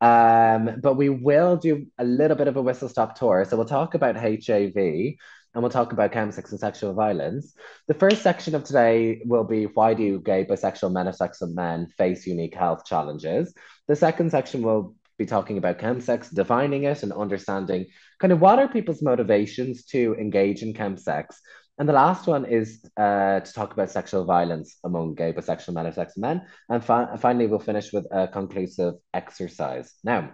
Um, but we will do a little bit of a whistle stop tour. So we'll talk about HIV and we'll talk about chemsex and sexual violence. The first section of today will be why do gay, bisexual, men, and men face unique health challenges? The second section will be talking about chemsex, defining it and understanding kind of what are people's motivations to engage in chemsex. And the last one is uh, to talk about sexual violence among gay, bisexual men, and sex men. And fi- finally, we'll finish with a conclusive exercise. Now,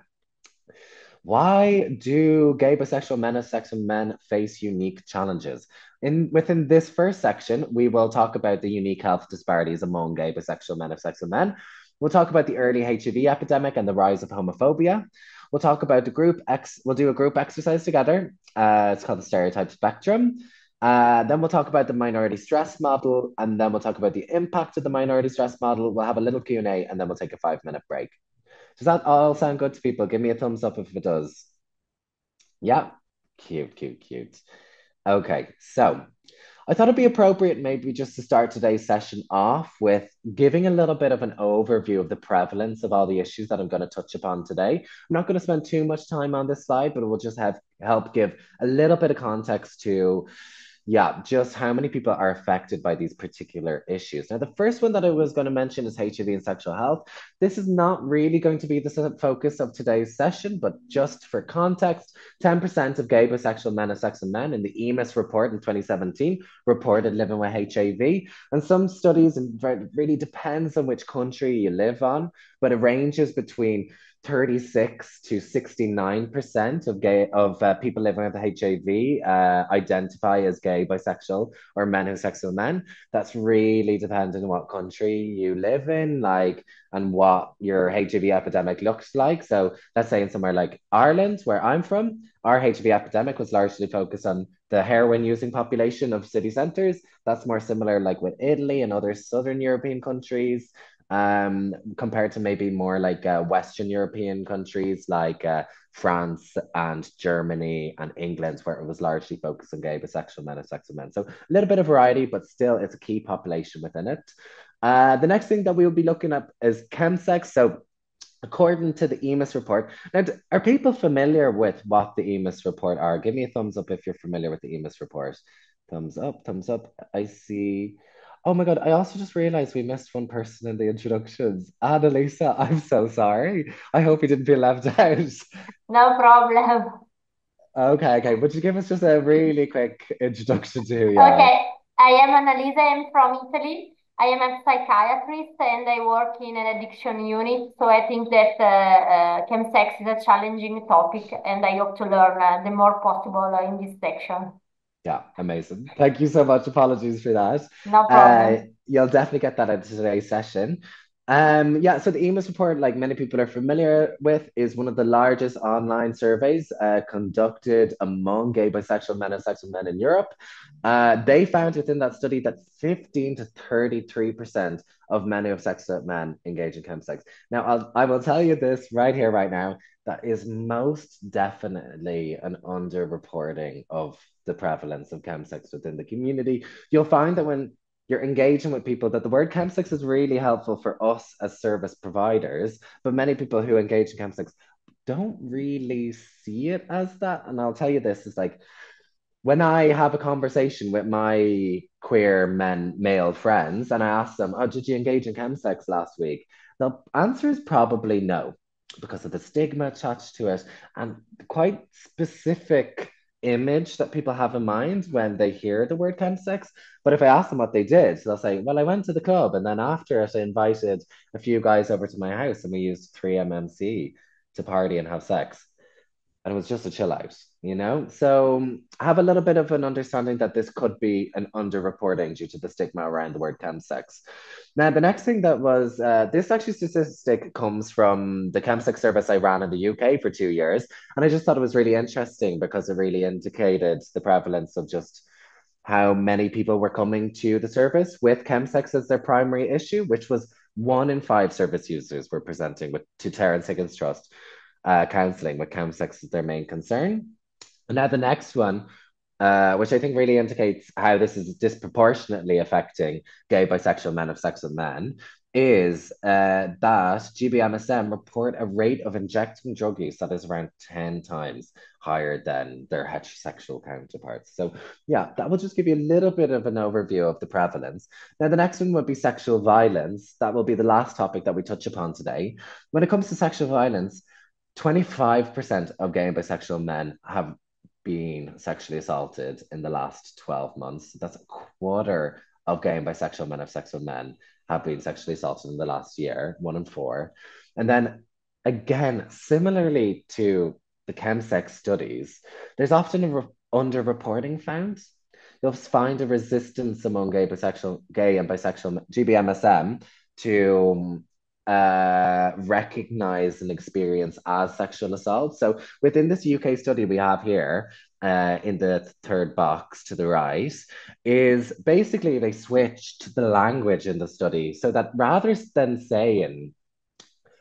why do gay, bisexual men, and sex men face unique challenges? In within this first section, we will talk about the unique health disparities among gay, bisexual men, and sex men. We'll talk about the early HIV epidemic and the rise of homophobia. We'll talk about the group X. We'll do a group exercise together. Uh, it's called the stereotype spectrum. Uh, then we'll talk about the minority stress model, and then we'll talk about the impact of the minority stress model. We'll have a little Q and A, and then we'll take a five minute break. Does that all sound good to people? Give me a thumbs up if it does. Yeah, cute, cute, cute. Okay, so I thought it'd be appropriate maybe just to start today's session off with giving a little bit of an overview of the prevalence of all the issues that I'm going to touch upon today. I'm not going to spend too much time on this slide, but it will just have help give a little bit of context to yeah, just how many people are affected by these particular issues. Now, the first one that I was going to mention is HIV and sexual health. This is not really going to be the focus of today's session, but just for context, 10% of gay, bisexual men and sex and men in the EMIS report in 2017 reported living with HIV. And some studies, and it really depends on which country you live on, but it ranges between 36 to 69% of gay of uh, people living with HIV uh, identify as gay, bisexual, or men who sexual men. That's really dependent on what country you live in, like, and what your HIV epidemic looks like. So let's say in somewhere like Ireland, where I'm from, our HIV epidemic was largely focused on the heroin using population of city centres. That's more similar, like with Italy and other Southern European countries um, compared to maybe more like uh, Western European countries like uh, France and Germany and England, where it was largely focused on gay, bisexual men, and sexual men. So a little bit of variety, but still it's a key population within it. Uh, the next thing that we will be looking at is chemsex. So according to the EMIS report, now are people familiar with what the EMIS report are? Give me a thumbs up if you're familiar with the EMIS report. Thumbs up, thumbs up. I see Oh my God, I also just realized we missed one person in the introductions. Annalisa, I'm so sorry. I hope you didn't feel left out. No problem. Okay, okay. Would you give us just a really quick introduction to who you are? Okay, I am Annalisa. I'm from Italy. I am a psychiatrist and I work in an addiction unit. So I think that uh, uh, chemsex is a challenging topic and I hope to learn uh, the more possible in this section. Yeah, amazing. Thank you so much. Apologies for that. No problem. Uh, you'll definitely get that into today's session. Um, yeah, so the EMIS report, like many people are familiar with, is one of the largest online surveys uh, conducted among gay, bisexual men and sexual men in Europe. Uh, they found within that study that 15 to 33% of men who have sex with men engage in chemsex. Now, I'll, I will tell you this right here, right now, that is most definitely an underreporting of the prevalence of chemsex within the community. You'll find that when you're engaging with people that the word chemsex is really helpful for us as service providers, but many people who engage in chemsex don't really see it as that. And I'll tell you this is like when I have a conversation with my queer men, male friends, and I ask them, Oh, did you engage in chemsex last week? The answer is probably no, because of the stigma attached to it and quite specific image that people have in mind when they hear the word chemsex. But if I ask them what they did, they'll say, Well, I went to the club and then after it, I invited a few guys over to my house and we used 3MMC to party and have sex. And it was just a chill out you know? So I have a little bit of an understanding that this could be an underreporting due to the stigma around the word chemsex. Now, the next thing that was, uh, this actually statistic comes from the chemsex service I ran in the UK for two years. And I just thought it was really interesting because it really indicated the prevalence of just how many people were coming to the service with chemsex as their primary issue, which was one in five service users were presenting with to Terence Higgins Trust uh, counselling with chemsex as their main concern. And now the next one, uh, which I think really indicates how this is disproportionately affecting gay, bisexual men of sex with men, is uh, that GBMSM report a rate of injecting drug use that is around 10 times higher than their heterosexual counterparts. So, yeah, that will just give you a little bit of an overview of the prevalence. Now, the next one would be sexual violence. That will be the last topic that we touch upon today. When it comes to sexual violence, 25% of gay and bisexual men have been sexually assaulted in the last 12 months. That's a quarter of gay and bisexual men of sex with men have been sexually assaulted in the last year, one in four. And then again, similarly to the chemsex studies, there's often a re- underreporting found. You'll find a resistance among gay, bisexual, gay and bisexual GBMSM to uh, recognize and experience as sexual assault. So within this UK study we have here, uh, in the third box to the right, is basically they switched the language in the study so that rather than saying,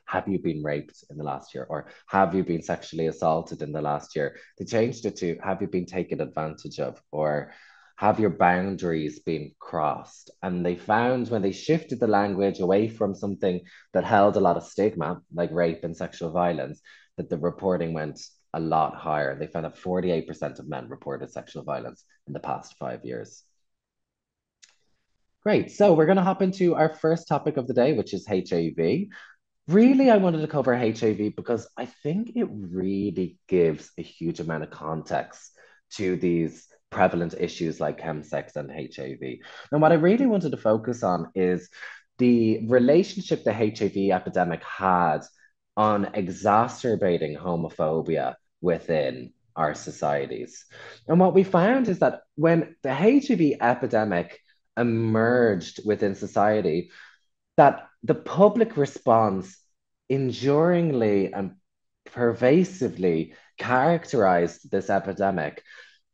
have you been raped in the last year? or have you been sexually assaulted in the last year, they changed it to have you been taken advantage of? or have your boundaries been crossed? And they found when they shifted the language away from something that held a lot of stigma, like rape and sexual violence, that the reporting went a lot higher. They found that 48% of men reported sexual violence in the past five years. Great. So we're going to hop into our first topic of the day, which is HIV. Really, I wanted to cover HIV because I think it really gives a huge amount of context to these prevalent issues like chemsex and HIV. And what I really wanted to focus on is the relationship the HIV epidemic had on exacerbating homophobia within our societies. And what we found is that when the HIV epidemic emerged within society, that the public response enduringly and pervasively characterized this epidemic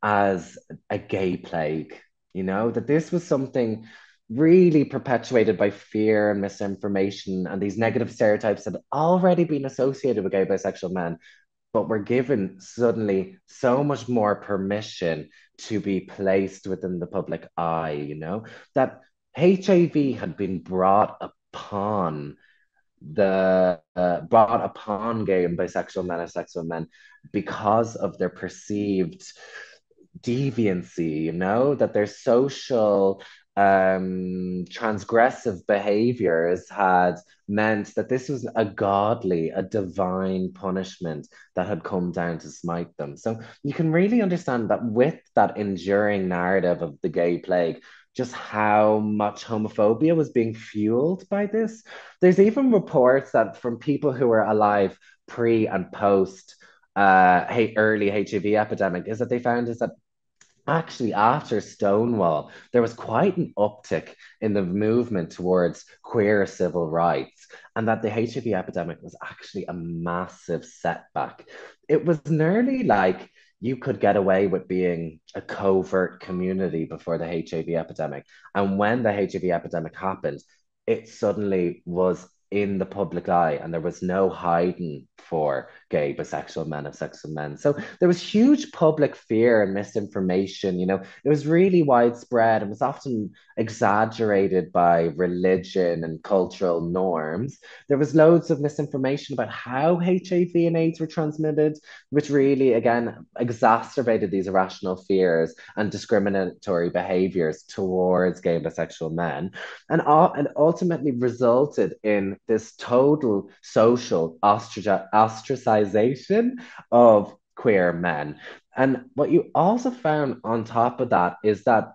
as a gay plague, you know, that this was something really perpetuated by fear and misinformation and these negative stereotypes had already been associated with gay bisexual men but were given suddenly so much more permission to be placed within the public eye you know that hiv had been brought upon the uh, brought upon gay and bisexual men and sexual men because of their perceived deviancy, you know, that their social um, transgressive behaviors had meant that this was a godly, a divine punishment that had come down to smite them. So you can really understand that with that enduring narrative of the gay plague, just how much homophobia was being fueled by this. There's even reports that from people who were alive pre and post uh, early HIV epidemic is that they found is that actually after Stonewall, there was quite an uptick in the movement towards queer civil rights, and that the HIV epidemic was actually a massive setback. It was nearly like you could get away with being a covert community before the HIV epidemic. And when the HIV epidemic happened, it suddenly was in the public eye and there was no hiding for gay, bisexual men of sexual men. So there was huge public fear and misinformation. You know, it was really widespread and was often exaggerated by religion and cultural norms. There was loads of misinformation about how HIV and AIDS were transmitted, which really, again, exacerbated these irrational fears and discriminatory behaviors towards gay and bisexual men, and, and ultimately resulted in this total social ostracization of queer men. And what you also found on top of that is that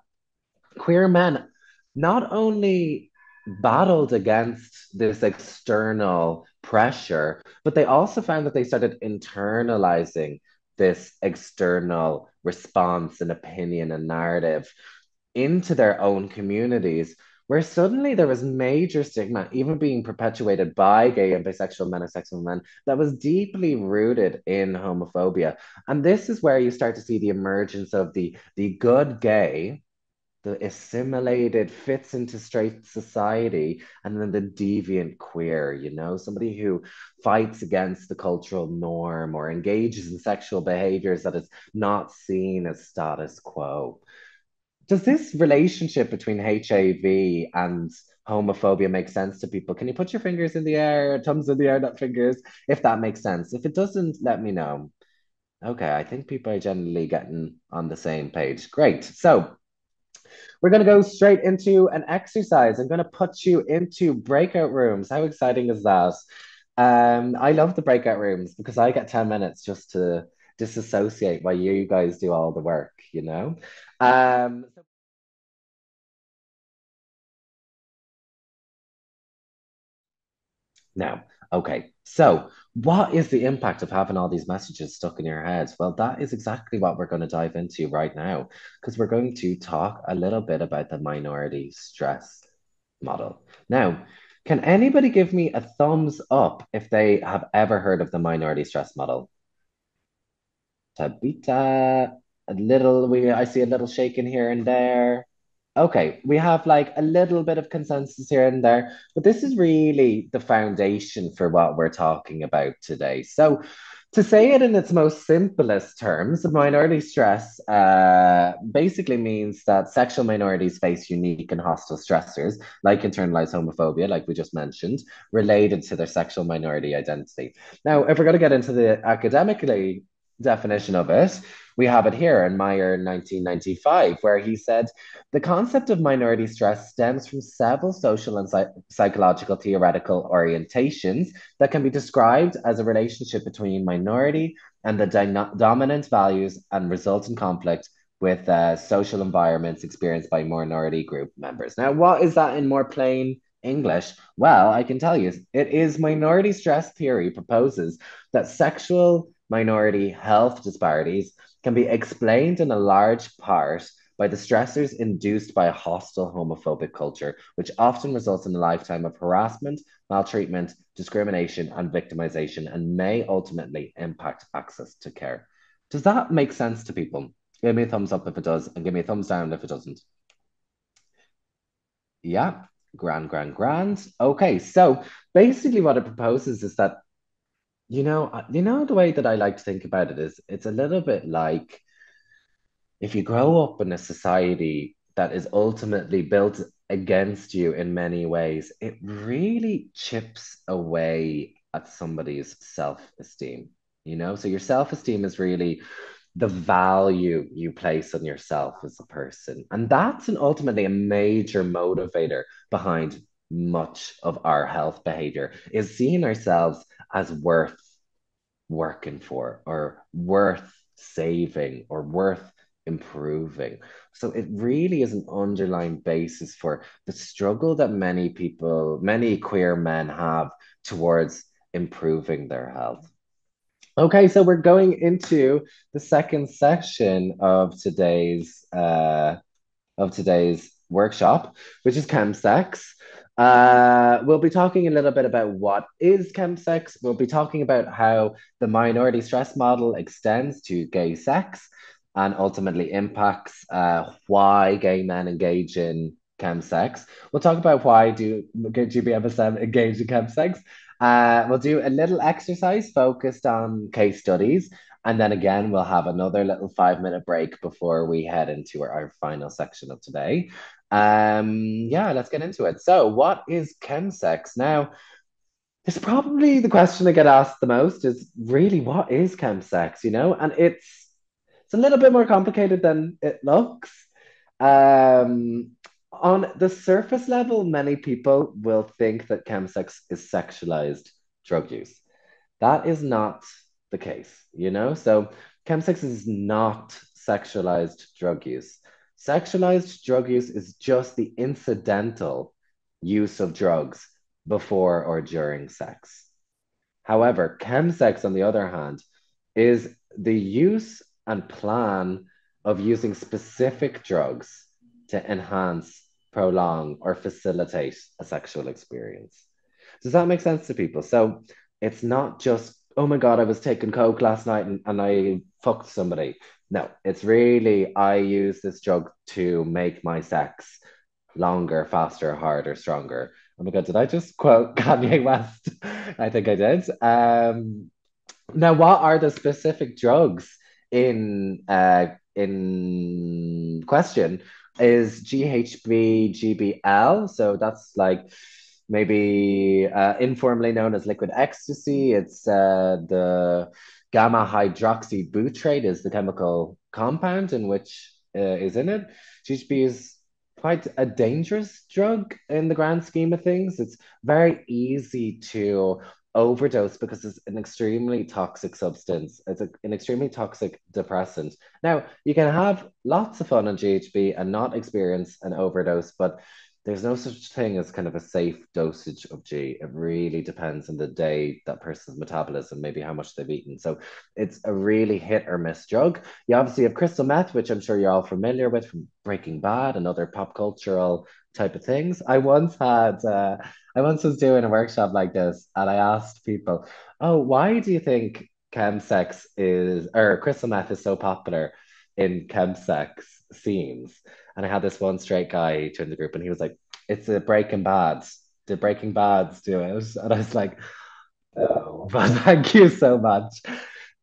queer men not only battled against this external pressure, but they also found that they started internalizing this external response and opinion and narrative into their own communities where suddenly there was major stigma, even being perpetuated by gay and bisexual men and sexual men, that was deeply rooted in homophobia. And this is where you start to see the emergence of the, the good gay, the assimilated, fits into straight society, and then the deviant queer, you know, somebody who fights against the cultural norm or engages in sexual behaviors that is not seen as status quo does this relationship between HIV and homophobia make sense to people? Can you put your fingers in the air, thumbs in the air, not fingers, if that makes sense? If it doesn't, let me know. Okay, I think people are generally getting on the same page. Great. So we're going to go straight into an exercise. I'm going to put you into breakout rooms. How exciting is that? Um, I love the breakout rooms because I get 10 minutes just to disassociate while you guys do all the work, you know? Um, now, okay, so what is the impact of having all these messages stuck in your head? Well, that is exactly what we're going to dive into right now, because we're going to talk a little bit about the minority stress model. Now, can anybody give me a thumbs up if they have ever heard of the minority stress model? Tabita, a little, we I see a little shaking here and there. Okay, we have like a little bit of consensus here and there, but this is really the foundation for what we're talking about today. So, to say it in its most simplest terms, minority stress uh, basically means that sexual minorities face unique and hostile stressors, like internalized homophobia, like we just mentioned, related to their sexual minority identity. Now, if we're going to get into the academically definition of it. We have it here in Meyer 1995, where he said the concept of minority stress stems from several social and psych- psychological theoretical orientations that can be described as a relationship between minority and the dominant values and resultant conflict with uh, social environments experienced by minority group members. Now, what is that in more plain English? Well, I can tell you, it is minority stress theory proposes that sexual minority health disparities can be explained in a large part by the stressors induced by a hostile homophobic culture, which often results in a lifetime of harassment, maltreatment, discrimination, and victimization, and may ultimately impact access to care. Does that make sense to people? Give me a thumbs up if it does, and give me a thumbs down if it doesn't. Yeah, grand, grand, grand. Okay, so basically, what it proposes is that you know, uh, you know the way that I like to think about it is it's a little bit like if you grow up in a society that is ultimately built against you in many ways, it really chips away at somebody's self-esteem, you know? So your self-esteem is really the value you place on yourself as a person. And that's an ultimately a major motivator behind much of our health behavior is seeing ourselves as worth working for or worth saving or worth improving. So it really is an underlying basis for the struggle that many people, many queer men have towards improving their health. Okay, so we're going into the second section of today's uh, of today's workshop, which is chemsex. Uh, we'll be talking a little bit about what is chemsex. We'll be talking about how the minority stress model extends to gay sex and ultimately impacts uh, why gay men engage in chemsex. We'll talk about why do GBMSM engage in chemsex. Uh, we'll do a little exercise focused on case studies. And then again, we'll have another little five minute break before we head into our, our final section of today. Um, yeah, let's get into it. So, what is chemsex? Now, it's probably the question I get asked the most is really what is chemsex, you know? And it's it's a little bit more complicated than it looks. Um, on the surface level, many people will think that chemsex is sexualized drug use. That is not the case, you know? So chemsex is not sexualized drug use. Sexualized drug use is just the incidental use of drugs before or during sex. However, chemsex, on the other hand, is the use and plan of using specific drugs to enhance, prolong, or facilitate a sexual experience. Does that make sense to people? So it's not just, oh my God, I was taking Coke last night and, and I fucked somebody. No, it's really I use this drug to make my sex longer, faster, harder, stronger. Oh my god, did I just quote Kanye West? I think I did. Um, now, what are the specific drugs in uh, in question? is GHB GBL. So that's like maybe uh, informally known as liquid ecstasy. It's uh, the gamma hydroxybutyrate is the chemical compound in which uh, is in it. GHB is quite a dangerous drug in the grand scheme of things. It's very easy to overdose because it's an extremely toxic substance. It's a, an extremely toxic depressant. Now, you can have lots of fun on GHB and not experience an overdose, but there's no such thing as kind of a safe dosage of G. It really depends on the day, that person's metabolism, maybe how much they've eaten. So it's a really hit or miss drug. You obviously have crystal meth, which I'm sure you're all familiar with from Breaking Bad and other pop cultural type of things. I once had, uh, I once was doing a workshop like this, and I asked people, "Oh, why do you think chemsex is or crystal meth is so popular in chemsex scenes?" And I had this one straight guy join the group, and he was like, "It's a Breaking Bad. Did Breaking Bad's do it?" And I was like, "Oh, but thank you so much."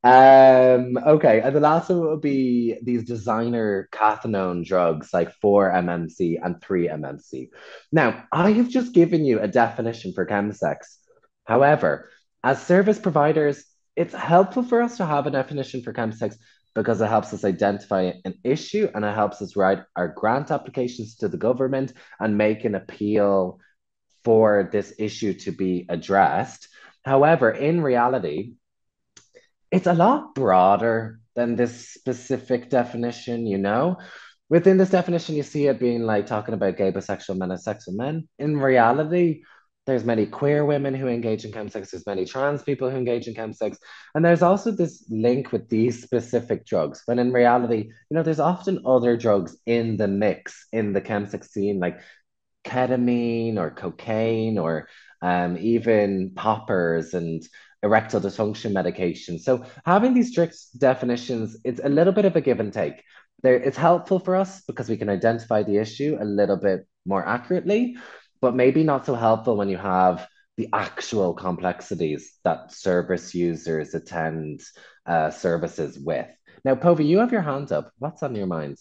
Um, okay, and the last one would be these designer cathinone drugs like 4-MMC and 3-MMC. Now, I have just given you a definition for chemsex. However, as service providers, it's helpful for us to have a definition for chemsex because it helps us identify an issue and it helps us write our grant applications to the government and make an appeal for this issue to be addressed. However, in reality, it's a lot broader than this specific definition, you know? Within this definition, you see it being like talking about gay, bisexual men, and sexual men. In reality, there's many queer women who engage in chemsex, there's many trans people who engage in chemsex, and there's also this link with these specific drugs. When in reality, you know, there's often other drugs in the mix in the chemsex scene, like ketamine or cocaine or um, even poppers and erectile dysfunction medication. So having these strict definitions, it's a little bit of a give and take. There, it's helpful for us because we can identify the issue a little bit more accurately, but maybe not so helpful when you have the actual complexities that service users attend uh, services with. Now, Povey, you have your hand up. What's on your mind?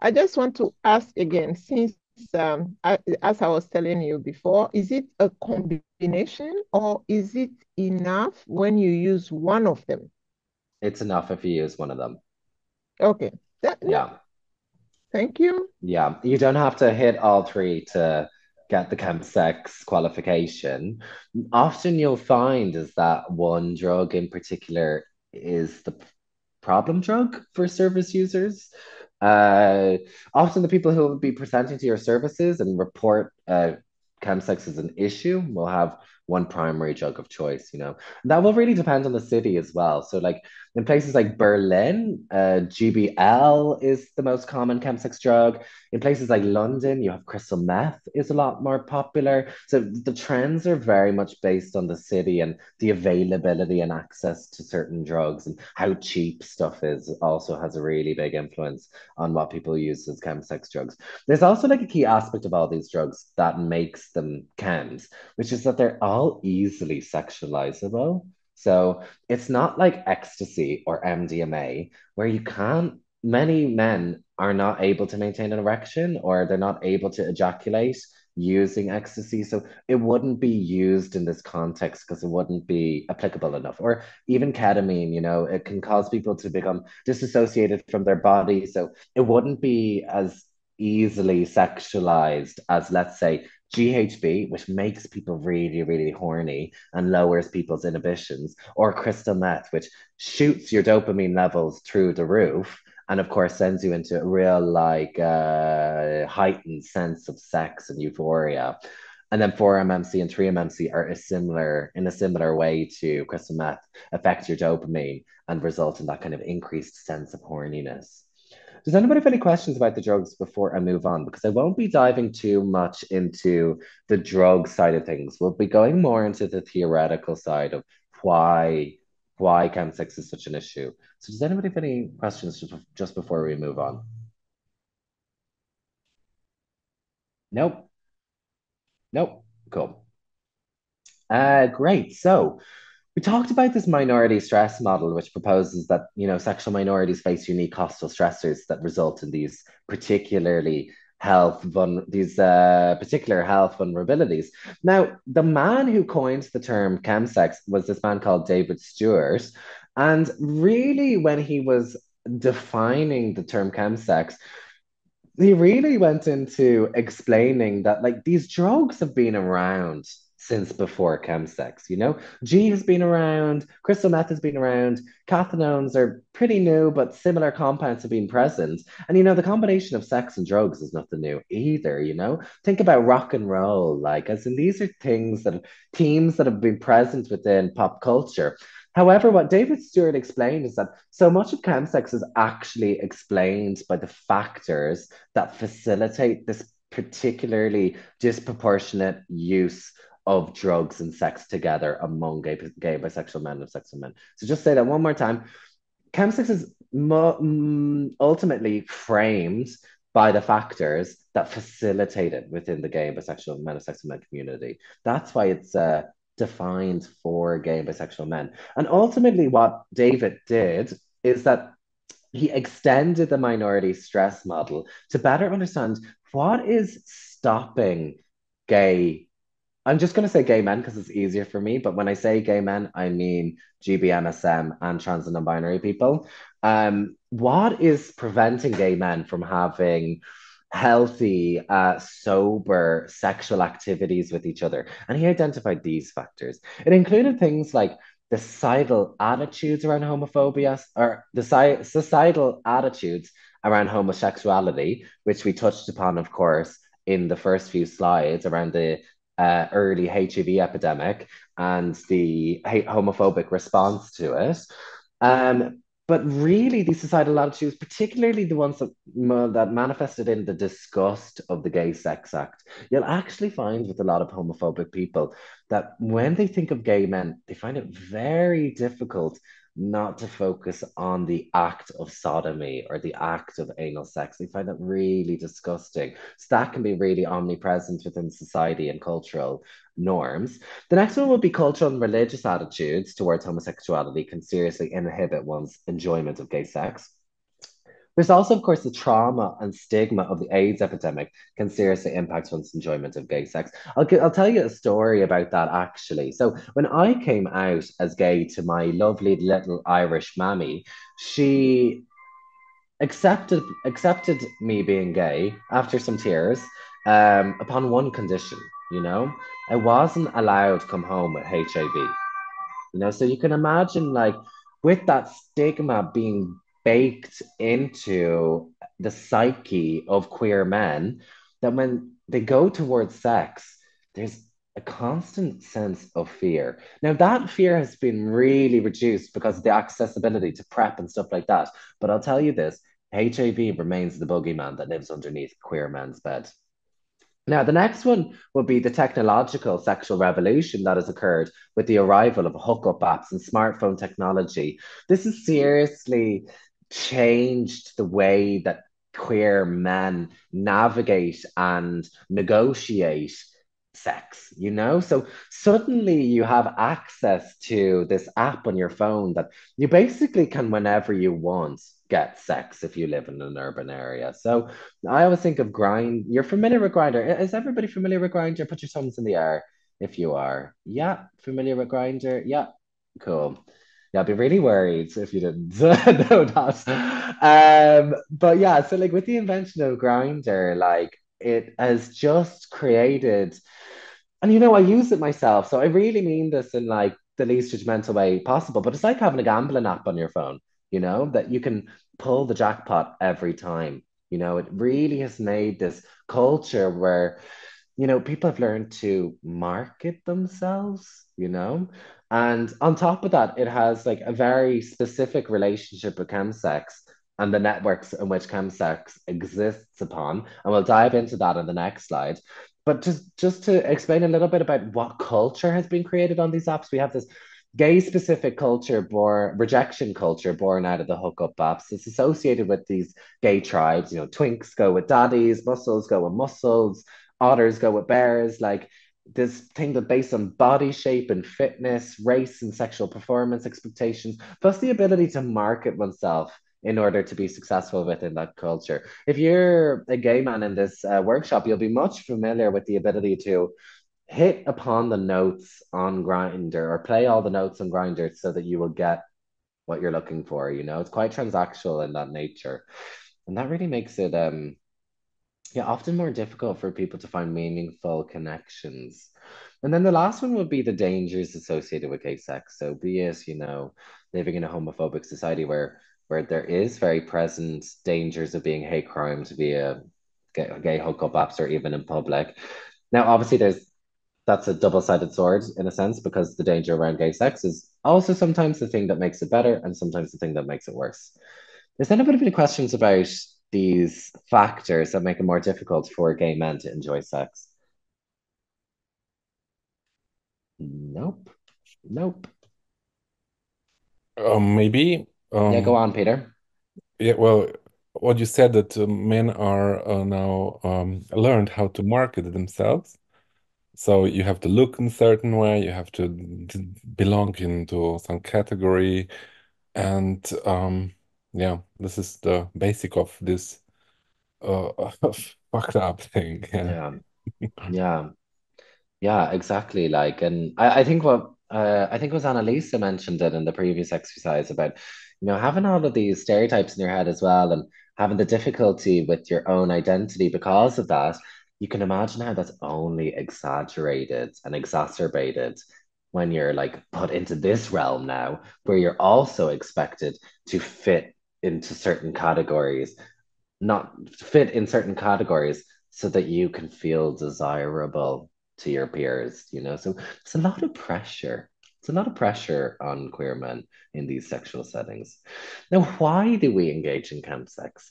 I just want to ask again, since um, I, as I was telling you before, is it a combination or is it enough when you use one of them? It's enough if you use one of them. Okay. That, Yeah. Thank you. Yeah. You don't have to hit all three to get the chemsex qualification. Often you'll find is that one drug in particular is the problem drug for service users. Uh, often the people who will be presenting to your services and report uh, chemsex as an issue will have one primary drug of choice, you know. And that will really depend on the city as well. So, like in places like Berlin, uh, GBL is the most common chemsex drug. In places like London, you have crystal meth is a lot more popular. So the trends are very much based on the city and the availability and access to certain drugs and how cheap stuff is also has a really big influence on what people use as chemsex drugs. There's also like a key aspect of all these drugs that makes them chems, which is that they're all easily sexualizable. So it's not like ecstasy or MDMA where you can't, many men are not able to maintain an erection or they're not able to ejaculate using ecstasy. So it wouldn't be used in this context because it wouldn't be applicable enough. Or even ketamine, you know, it can cause people to become disassociated from their body. So it wouldn't be as easily sexualized as, let's say, GHB, which makes people really, really horny and lowers people's inhibitions, or crystal meth, which shoots your dopamine levels through the roof and of course sends you into a real like uh, heightened sense of sex and euphoria. And then 4-MMC and 3-MMC are a similar in a similar way to crystal meth affect your dopamine and result in that kind of increased sense of horniness. Does anybody have any questions about the drugs before I move on? Because I won't be diving too much into the drug side of things. We'll be going more into the theoretical side of why why chemsex is such an issue. So does anybody have any questions just, just before we move on? Nope. Nope. Cool. Uh, great. So we talked about this minority stress model, which proposes that you know sexual minorities face unique hostile stressors that result in these particularly health vul- these uh, particular health vulnerabilities. Now, the man who coined the term chemsex was this man called David Stuart, and really, when he was defining the term chemsex, he really went into explaining that like these drugs have been around since before chemsex, you know? G has been around, crystal meth has been around, cathinones are pretty new, but similar compounds have been present. And you know, the combination of sex and drugs is nothing new either, you know? Think about rock and roll, like as in these are things that themes that have been present within pop culture. However, what David Stuart explained is that so much of chemsex is actually explained by the factors that facilitate this particularly disproportionate use of drugs and sex together among gay, gay bisexual men and sexual men. So just say that one more time. Chemsex is mo- mm, ultimately framed by the factors that facilitate it within the gay bisexual men and sexual men community. That's why it's uh, defined for gay and bisexual men. And ultimately, what David did is that he extended the minority stress model to better understand what is stopping gay. I'm just going to say gay men because it's easier for me, but when I say gay men, I mean GBMSM and trans and non-binary people. Um, what is preventing gay men from having healthy, uh, sober sexual activities with each other. And he identified these factors. It included things like the societal attitudes around homophobia or the societal attitudes around homosexuality, which we touched upon, of course, in the first few slides around the uh, early HIV epidemic and the homophobic response to it. Um, but really these societal attitudes particularly the ones that, that manifested in the disgust of the gay sex act you'll actually find with a lot of homophobic people that when they think of gay men they find it very difficult not to focus on the act of sodomy or the act of anal sex. They find that really disgusting. So that can be really omnipresent within society and cultural norms. The next one would be cultural and religious attitudes towards homosexuality can seriously inhibit one's enjoyment of gay sex. There's also, of course, the trauma and stigma of the AIDS epidemic can seriously impact one's enjoyment of gay sex. I'll, I'll tell you a story about that actually. So, when I came out as gay to my lovely little Irish mammy, she accepted accepted me being gay after some tears um, upon one condition, you know, I wasn't allowed to come home with HIV, you know, so you can imagine like with that stigma being baked into the psyche of queer men that when they go towards sex, there's a constant sense of fear. Now, that fear has been really reduced because of the accessibility to PrEP and stuff like that. But I'll tell you this HIV remains the boogeyman that lives underneath queer men's bed. Now, the next one would be the technological sexual revolution that has occurred with the arrival of hookup apps and smartphone technology. This has seriously changed the way that queer men navigate and negotiate sex, you know? So suddenly you have access to this app on your phone that you basically can, whenever you want, get sex if you live in an urban area. So I always think of Grind. You're familiar with Grindr. Is everybody familiar with Grindr? Put your thumbs in the air if you are. Yeah, familiar with Grindr. Yeah, cool. Yeah, I'd be really worried if you didn't know that. Um, but yeah, so like with the invention of Grindr, like it has just created, and you know, I use it myself, so I really mean this in like the least judgmental way possible. But it's like having a gambling app on your phone, you know, that you can pull the jackpot every time. You know, it really has made this culture where, you know, people have learned to market themselves, you know, and on top of that, it has like a very specific relationship with chemsex and the networks in which chemsex exists upon. And we'll dive into that in the next slide. But just, just to explain a little bit about what culture has been created on these apps, we have this gay specific culture born rejection culture born out of the hookup apps. It's associated with these gay tribes. You know, twinks go with daddies, muscles go with muscles, otters go with bears. Like this thing that based on body shape and fitness, race and sexual performance expectations, plus the ability to market oneself in order to be successful within that culture. If you're a gay man in this uh, workshop, you'll be much familiar with the ability to hit upon the notes on Grindr or play all the notes on Grindr so that you will get what you're looking for. You know, it's quite transactional in that nature. And that really makes it um yeah, often more difficult for people to find meaningful connections. And then the last one would be the dangers associated with gay sex. So be it, you know, living in a homophobic society where where there is very present dangers of being hate crimes via gay, gay hookup apps or even in public. Now, obviously, there's that's a double-sided sword in a sense because the danger around gay sex is also sometimes the thing that makes it better and sometimes the thing that makes it worse. There's then a bit any questions about these factors that make it more difficult for gay men to enjoy sex? Nope. Nope. Um, maybe. Um, yeah, go um, on, Peter. Yeah, well, what you said that uh, men are uh, now um, learned how to market themselves. So you have to look in a certain way, you have to belong into some category, and um, yeah, this is the basic of this uh, fucked up thing. Yeah. Yeah. Yeah. Yeah, exactly. Like, and I, I think what uh, I think it was Annalisa mentioned it in the previous exercise about, you know, having all of these stereotypes in your head as well and having the difficulty with your own identity because of that. You can imagine how that's only exaggerated and exacerbated when you're like put into this realm now, where you're also expected to fit into certain categories, not fit in certain categories so that you can feel desirable to your peers, you know? So it's a lot of pressure. It's a lot of pressure on queer men in these sexual settings. Now, why do we engage in camp chemsex?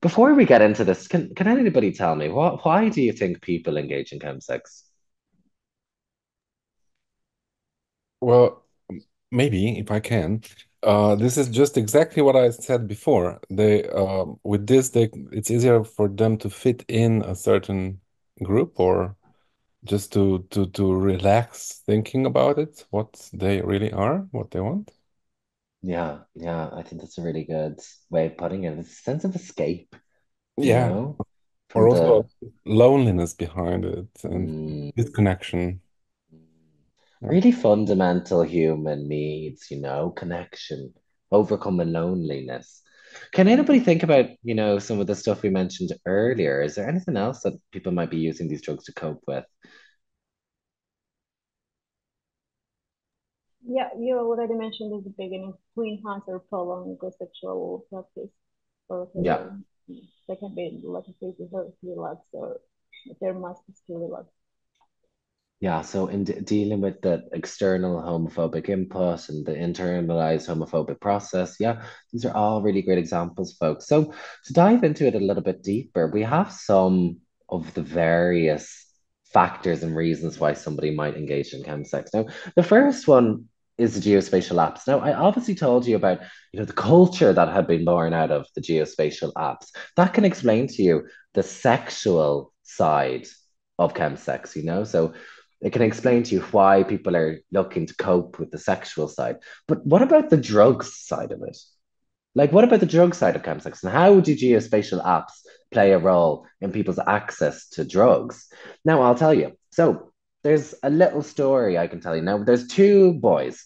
Before we get into this, can, can anybody tell me why, why do you think people engage in camp chemsex? Well, maybe if I can. Uh, this is just exactly what I said before. They uh, with this, they it's easier for them to fit in a certain group or just to to to relax thinking about it, what they really are, what they want. Yeah, yeah, I think that's a really good way of putting it. It's a sense of escape, Yeah. know, Or also the loneliness behind it and mm, disconnection. Really fundamental human needs, you know, connection, overcoming loneliness. Can anybody think about, you know, some of the stuff we mentioned earlier? Is there anything else that people might be using these drugs to cope with? Yeah, you already mentioned at the beginning, to enhance or prolong the sexual practice. Or Yeah. they can be like a to relax or their mask is to relax. Yeah, so in de dealing with the external homophobic input and the internalized homophobic process, yeah, these are all really great examples, folks. So to dive into it a little bit deeper, we have some of the various factors and reasons why somebody might engage in chemsex. Now, the first one is the geospatial apps. Now, I obviously told you about, you know, the culture that had been born out of the geospatial apps. That can explain to you the sexual side of chemsex, you know? So it can explain to you why people are looking to cope with the sexual side. But what about the drugs side of it? Like, what about the drug side of chemsex? And how do geospatial apps play a role in people's access to drugs? Now, I'll tell you. So, there's a little story I can tell you. Now, there's two boys.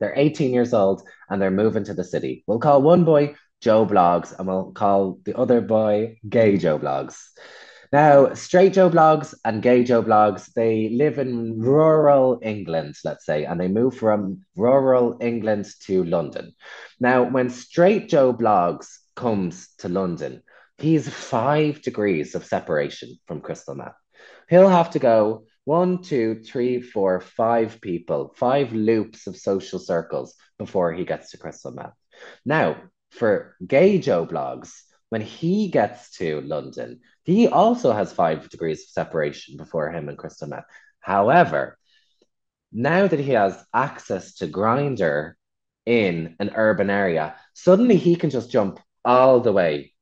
They're 18 years old and they're moving to the city. We'll call one boy Joe Bloggs and we'll call the other boy Gay Joe Bloggs. Now, straight Joe Bloggs and gay Joe Bloggs, they live in rural England, let's say, and they move from rural England to London. Now, when straight Joe Bloggs comes to London, he's five degrees of separation from crystal meth. He'll have to go one, two, three, four, five people, five loops of social circles before he gets to crystal meth. Now, for gay Joe Bloggs, when he gets to London, he also has five degrees of separation before him and crystal meth. However, now that he has access to Grindr in an urban area, suddenly he can just jump all the way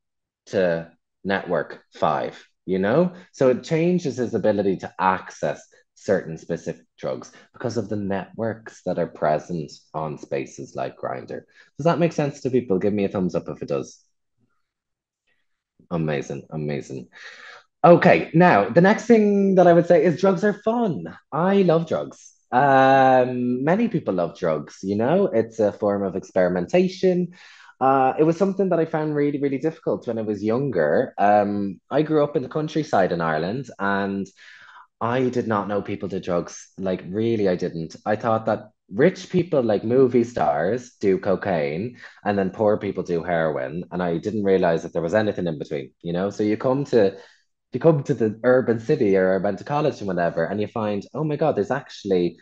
to network five you know? So it changes his ability to access certain specific drugs because of the networks that are present on spaces like Grindr. Does that make sense to people? Give me a thumbs up if it does. Amazing, amazing. Okay, now the next thing that I would say is drugs are fun. I love drugs. Um, many people love drugs, you know, it's a form of experimentation. Uh, it was something that I found really, really difficult when I was younger. Um, I grew up in the countryside in Ireland and I did not know people did drugs. Like, really, I didn't. I thought that rich people, like movie stars, do cocaine and then poor people do heroin. And I didn't realize that there was anything in between, you know? So you come to you come to the urban city or went to college and whatever, and you find, oh my God, there's actually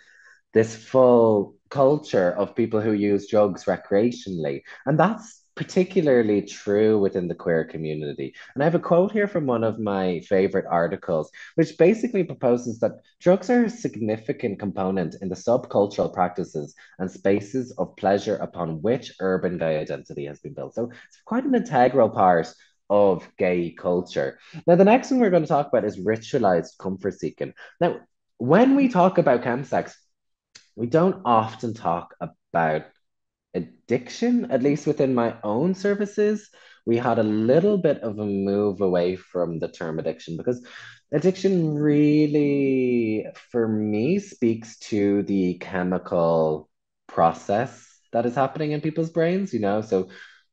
this full culture of people who use drugs recreationally. And that's particularly true within the queer community. And I have a quote here from one of my favorite articles, which basically proposes that drugs are a significant component in the subcultural practices and spaces of pleasure upon which urban gay identity has been built. So it's quite an integral part of gay culture. Now, the next one we're going to talk about is ritualized comfort seeking. Now, when we talk about chemsex, we don't often talk about addiction, at least within my own services. We had a little bit of a move away from the term addiction because addiction really, for me, speaks to the chemical process that is happening in people's brains, you know? So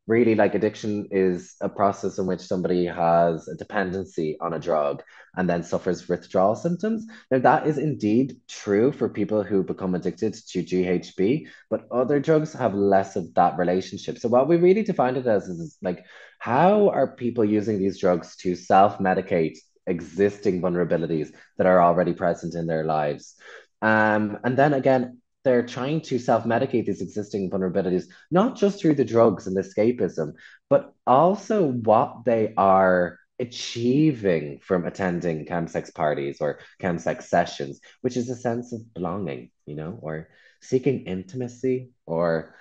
really like addiction is a process in which somebody has a dependency on a drug and then suffers withdrawal symptoms. Now, that is indeed true for people who become addicted to GHB, but other drugs have less of that relationship. So, what we really define it as is like, how are people using these drugs to self medicate existing vulnerabilities that are already present in their lives? Um, and then again, they're trying to self-medicate these existing vulnerabilities, not just through the drugs and escapism, but also what they are achieving from attending chemsex parties or chemsex sessions, which is a sense of belonging, you know, or seeking intimacy or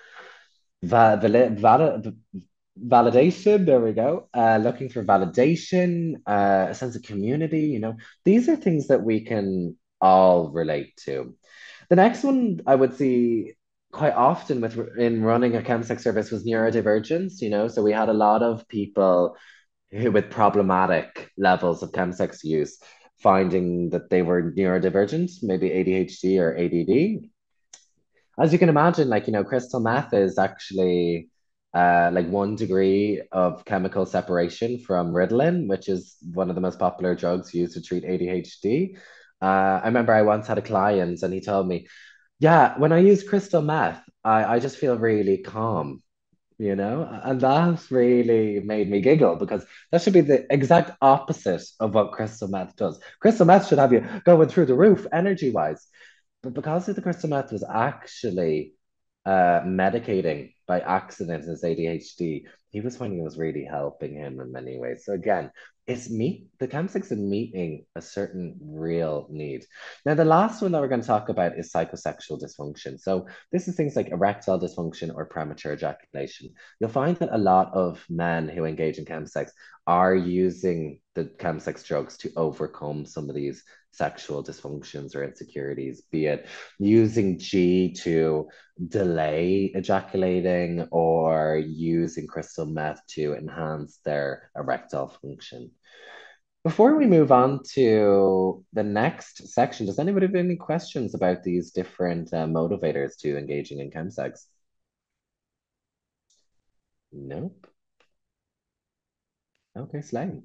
va- val- val- validation. There we go. Uh, looking for validation, uh, a sense of community, you know, these are things that we can all relate to. The next one I would see quite often with in running a chemsex service was neurodivergence, you know. So we had a lot of people who with problematic levels of chemsex use finding that they were neurodivergent, maybe ADHD or ADD. As you can imagine, like, you know, crystal meth is actually uh, like one degree of chemical separation from Ritalin, which is one of the most popular drugs used to treat ADHD. Uh, I remember I once had a client and he told me, yeah, when I use crystal meth, I, I just feel really calm, you know? And that's really made me giggle because that should be the exact opposite of what crystal meth does. Crystal meth should have you going through the roof energy wise. But because the crystal meth was actually uh, medicating by accident his ADHD, he was finding it was really helping him in many ways. So again, it's meet the chemsex is meeting a certain real need. Now, the last one that we're going to talk about is psychosexual dysfunction. So this is things like erectile dysfunction or premature ejaculation. You'll find that a lot of men who engage in chemsex are using the chemsex drugs to overcome some of these sexual dysfunctions or insecurities, be it using G to delay ejaculating or using crystal meth to enhance their erectile function. Before we move on to the next section, does anybody have any questions about these different uh, motivators to engaging in chemsex? Nope. Okay, slay.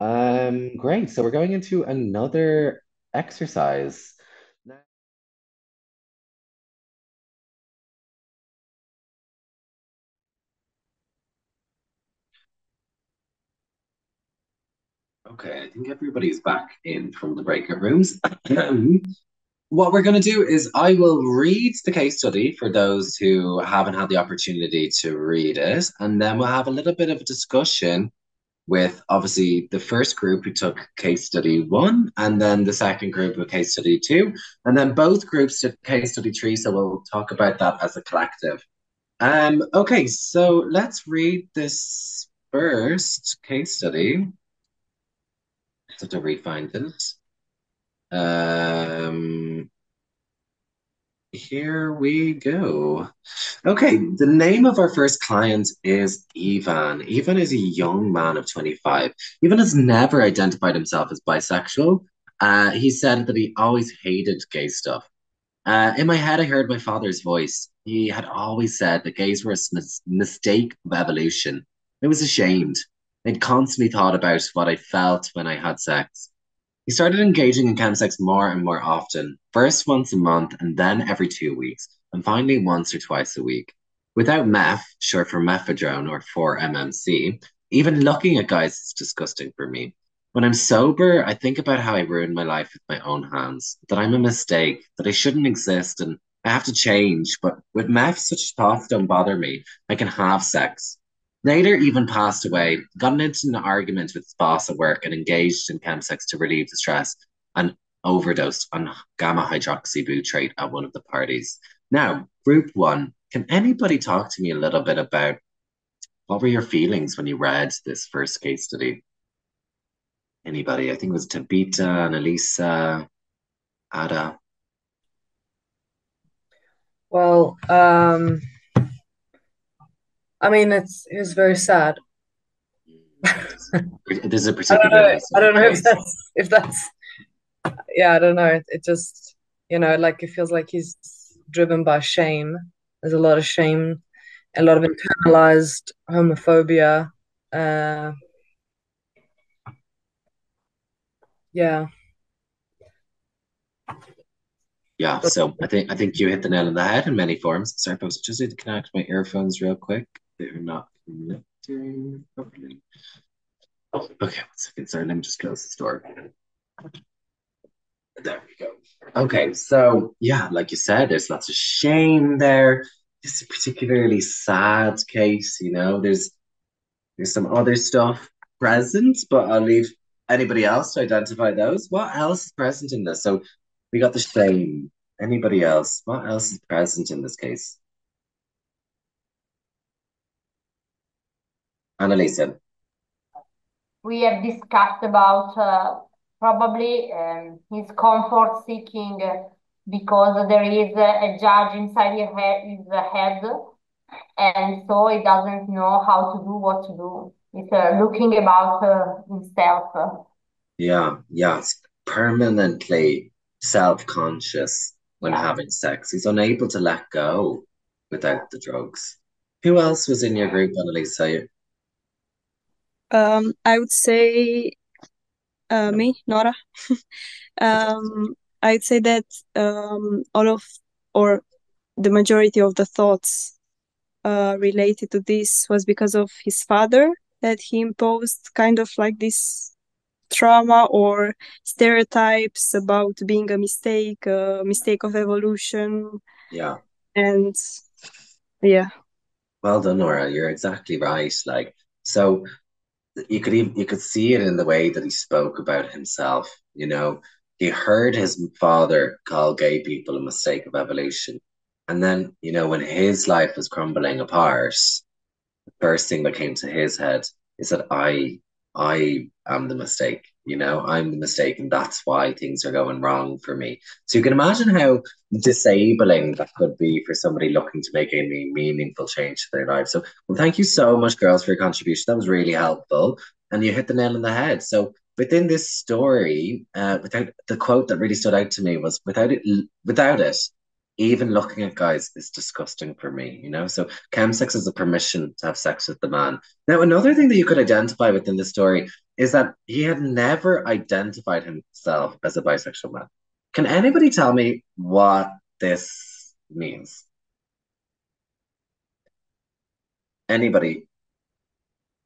Um, great. So we're going into another exercise. Okay, I think everybody's back in from the breakout rooms. what we're going to do is I will read the case study for those who haven't had the opportunity to read it, and then we'll have a little bit of a discussion with obviously the first group who took case study one, and then the second group with case study two, and then both groups took case study three. So we'll talk about that as a collective. Um, okay, so let's read this first case study. have to refind it. Um, here we go. Okay, the name of our first client is Ivan. Ivan is a young man of 25. Ivan has never identified himself as bisexual. Uh, he said that he always hated gay stuff. Uh, in my head, I heard my father's voice. He had always said that gays were a mis- mistake of evolution. I was ashamed. I'd constantly thought about what I felt when I had sex. He started engaging in chemsex more and more often, first once a month and then every two weeks, and finally once or twice a week. Without meth, short for mephedrone or 4-MMC, even looking at guys is disgusting for me. When I'm sober, I think about how I ruined my life with my own hands, that I'm a mistake, that I shouldn't exist, and I have to change. But with meth, such thoughts don't bother me. I can have sex. Later, Ivan passed away, got into an argument with his boss at work and engaged in chemsex to relieve the stress and overdosed on gamma hydroxybutyrate at one of the parties. Now, group one, can anybody talk to me a little bit about what were your feelings when you read this first case study? Anybody? I think it was Tabita and Elisa, Ada. Well, um, I mean, it's it was very sad. This is a I don't know. I don't know if that's if that's yeah. I don't know. It, it just you know like it feels like he's driven by shame. There's a lot of shame, a lot of internalized homophobia. Uh, yeah. Yeah, so I think I think you hit the nail on the head in many forms. Sorry, folks, just need to connect my earphones real quick. They're not connecting properly. Oh, okay, one second. Sorry, let me just close this door. There we go. Okay, so yeah, like you said, there's lots of shame there. This is a particularly sad case, you know. There's there's some other stuff present, but I'll leave anybody else to identify those. What else is present in this? So we got the shame. Anybody else? What else is present in this case? Annalisa. We have discussed about uh, probably um, his comfort seeking uh, because there is a, a judge inside his head, his head, and so he doesn't know how to do what to do. He's uh, looking about uh, himself. Yeah, yeah, it's permanently self-conscious when Yeah. having sex. He's unable to let go without the drugs. Who else was in your group, Annalisa? Um, I would say uh, me, Nora. Um, I'd say that um, all of or the majority of the thoughts uh, related to this was because of his father that he imposed kind of like this trauma or stereotypes about being a mistake, a mistake of evolution, Yeah. and yeah. Well done, Nora. You're exactly right. Like, so you could even you could see it in the way that he spoke about himself. You know, he heard his father call gay people a mistake of evolution. And then, you know, when his life was crumbling apart, the first thing that came to his head is that I I am the mistake, you know, I'm the mistake, and that's why things are going wrong for me. So you can imagine how disabling that could be for somebody looking to make any meaningful change to their life. So, well, thank you so much, girls, for your contribution. That was really helpful, and you hit the nail on the head. So within this story, uh, without the quote that really stood out to me was without it, without it, even looking at guys is disgusting for me, you know? So chemsex is a permission to have sex with the man. Now, another thing that you could identify within the story is that he had never identified himself as a bisexual man. Can anybody tell me what this means? Anybody?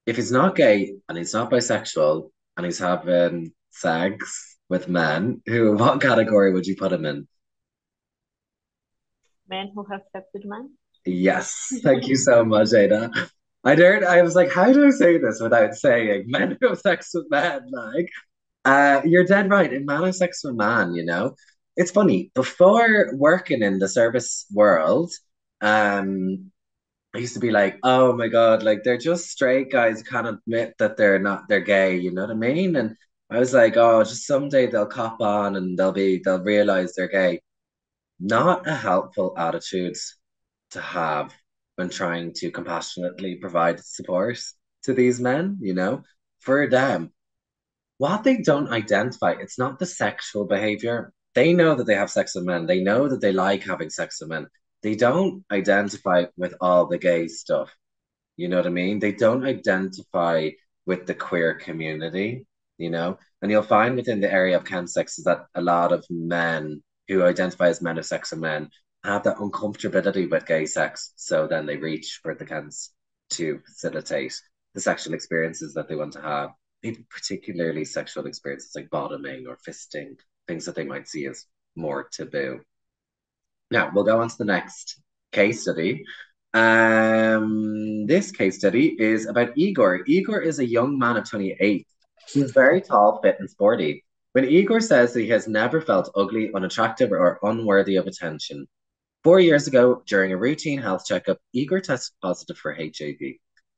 If he's not gay and he's not bisexual and he's having sex with men, who what category would you put him in? Men who have sex with men. Yes, thank you so much, Ada. I dared, I was like, how do I say this without saying men who have sex with men? Like, uh, you're dead right. In man have sex with man, you know. It's funny. Before working in the service world, um, I used to be like, oh my God, like they're just straight guys can't admit that they're not they're gay, you know what I mean? And I was like, oh, just someday they'll cop on and they'll be they'll realize they're gay. Not a helpful attitude to have when trying to compassionately provide support to these men, you know, for them. What they don't identify, it's not the sexual behavior. They know that they have sex with men. They know that they like having sex with men. They don't identify with all the gay stuff. You know what I mean? They don't identify with the queer community, you know? And you'll find within the area of chemsex is that a lot of men who identify as men of sex and men have that uncomfortability with gay sex. So then they reach for the cans to facilitate the sexual experiences that they want to have, particularly sexual experiences like bottoming or fisting, things that they might see as more taboo. Now we'll go on to the next case study. Um, this case study is about Igor. Igor is a young man of 28. He's very tall, fit, and sporty. When Igor says that he has never felt ugly, unattractive, or unworthy of attention, four years ago, during a routine health checkup, Igor tested positive for HIV.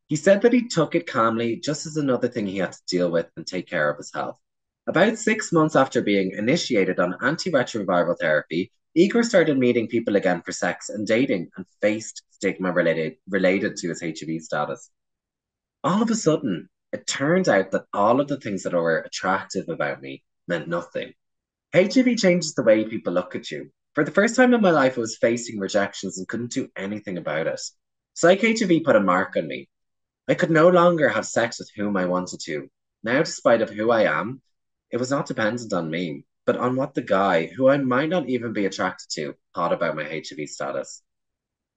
He said that he took it calmly, just as another thing he had to deal with and take care of his health. About six months after being initiated on antiretroviral therapy, Igor started meeting people again for sex and dating and faced stigma related, related to his HIV status. All of a sudden, it turned out that all of the things that were attractive about me meant nothing. HIV changes the way people look at you. For the first time in my life, I was facing rejections and couldn't do anything about it. Psych HIV put a mark on me. I could no longer have sex with whom I wanted to. Now, despite of who I am, it was not dependent on me but on what the guy, who I might not even be attracted to, thought about my HIV status.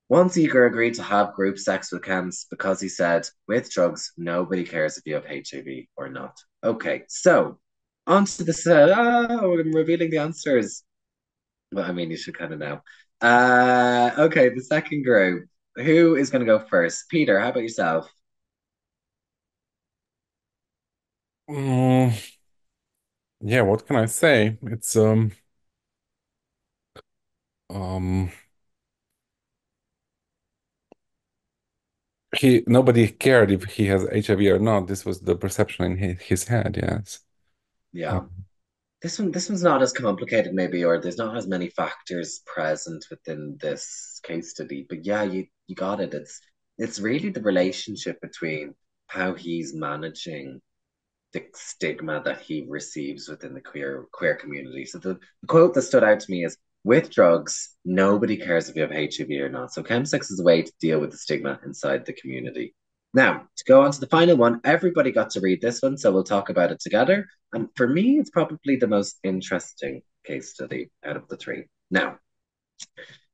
Once Igor agreed to have group sex with chems because he said, with drugs, nobody cares if you have HIV or not. Okay, so on to the set. Oh, I'm revealing the answers. Well, I mean, you should kind of know. Uh, okay, the second group. Who is going to go first? Peter, how about yourself? Mm, yeah, what can I say? It's um um he nobody cared if he has HIV or not. This was the perception in his, his head, yes. Yeah. Um, This one, this one's not as complicated, maybe, or there's not as many factors present within this case study. But yeah, you you got it. It's it's really the relationship between how he's managing the stigma that he receives within the queer queer community. So the, the quote that stood out to me is with drugs, nobody cares if you have HIV or not. So chemsex is a way to deal with the stigma inside the community. Now, to go on to the final one, everybody got to read this one, so we'll talk about it together. And for me, it's probably the most interesting case study out of the three. Now,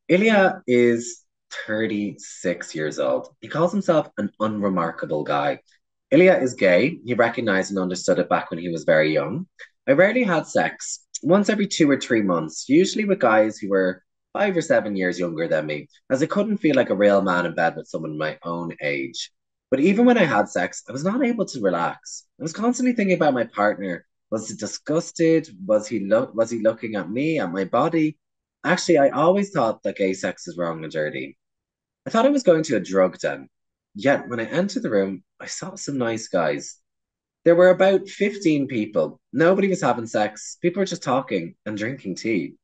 Ilya is 36 years old. He calls himself an unremarkable guy. Ilya is gay. He recognized and understood it back when he was very young. I rarely had sex, once every two or three months, usually with guys who were five or seven years younger than me, as I couldn't feel like a real man in bed with someone my own age. But even when I had sex, I was not able to relax. I was constantly thinking about my partner. Was he disgusted? Was he look was he looking at me, at my body? Actually, I always thought that gay sex is wrong and dirty. I thought I was going to a drug den. Yet when I entered the room, I saw some nice guys. There were about 15 people. Nobody was having sex. People were just talking and drinking tea.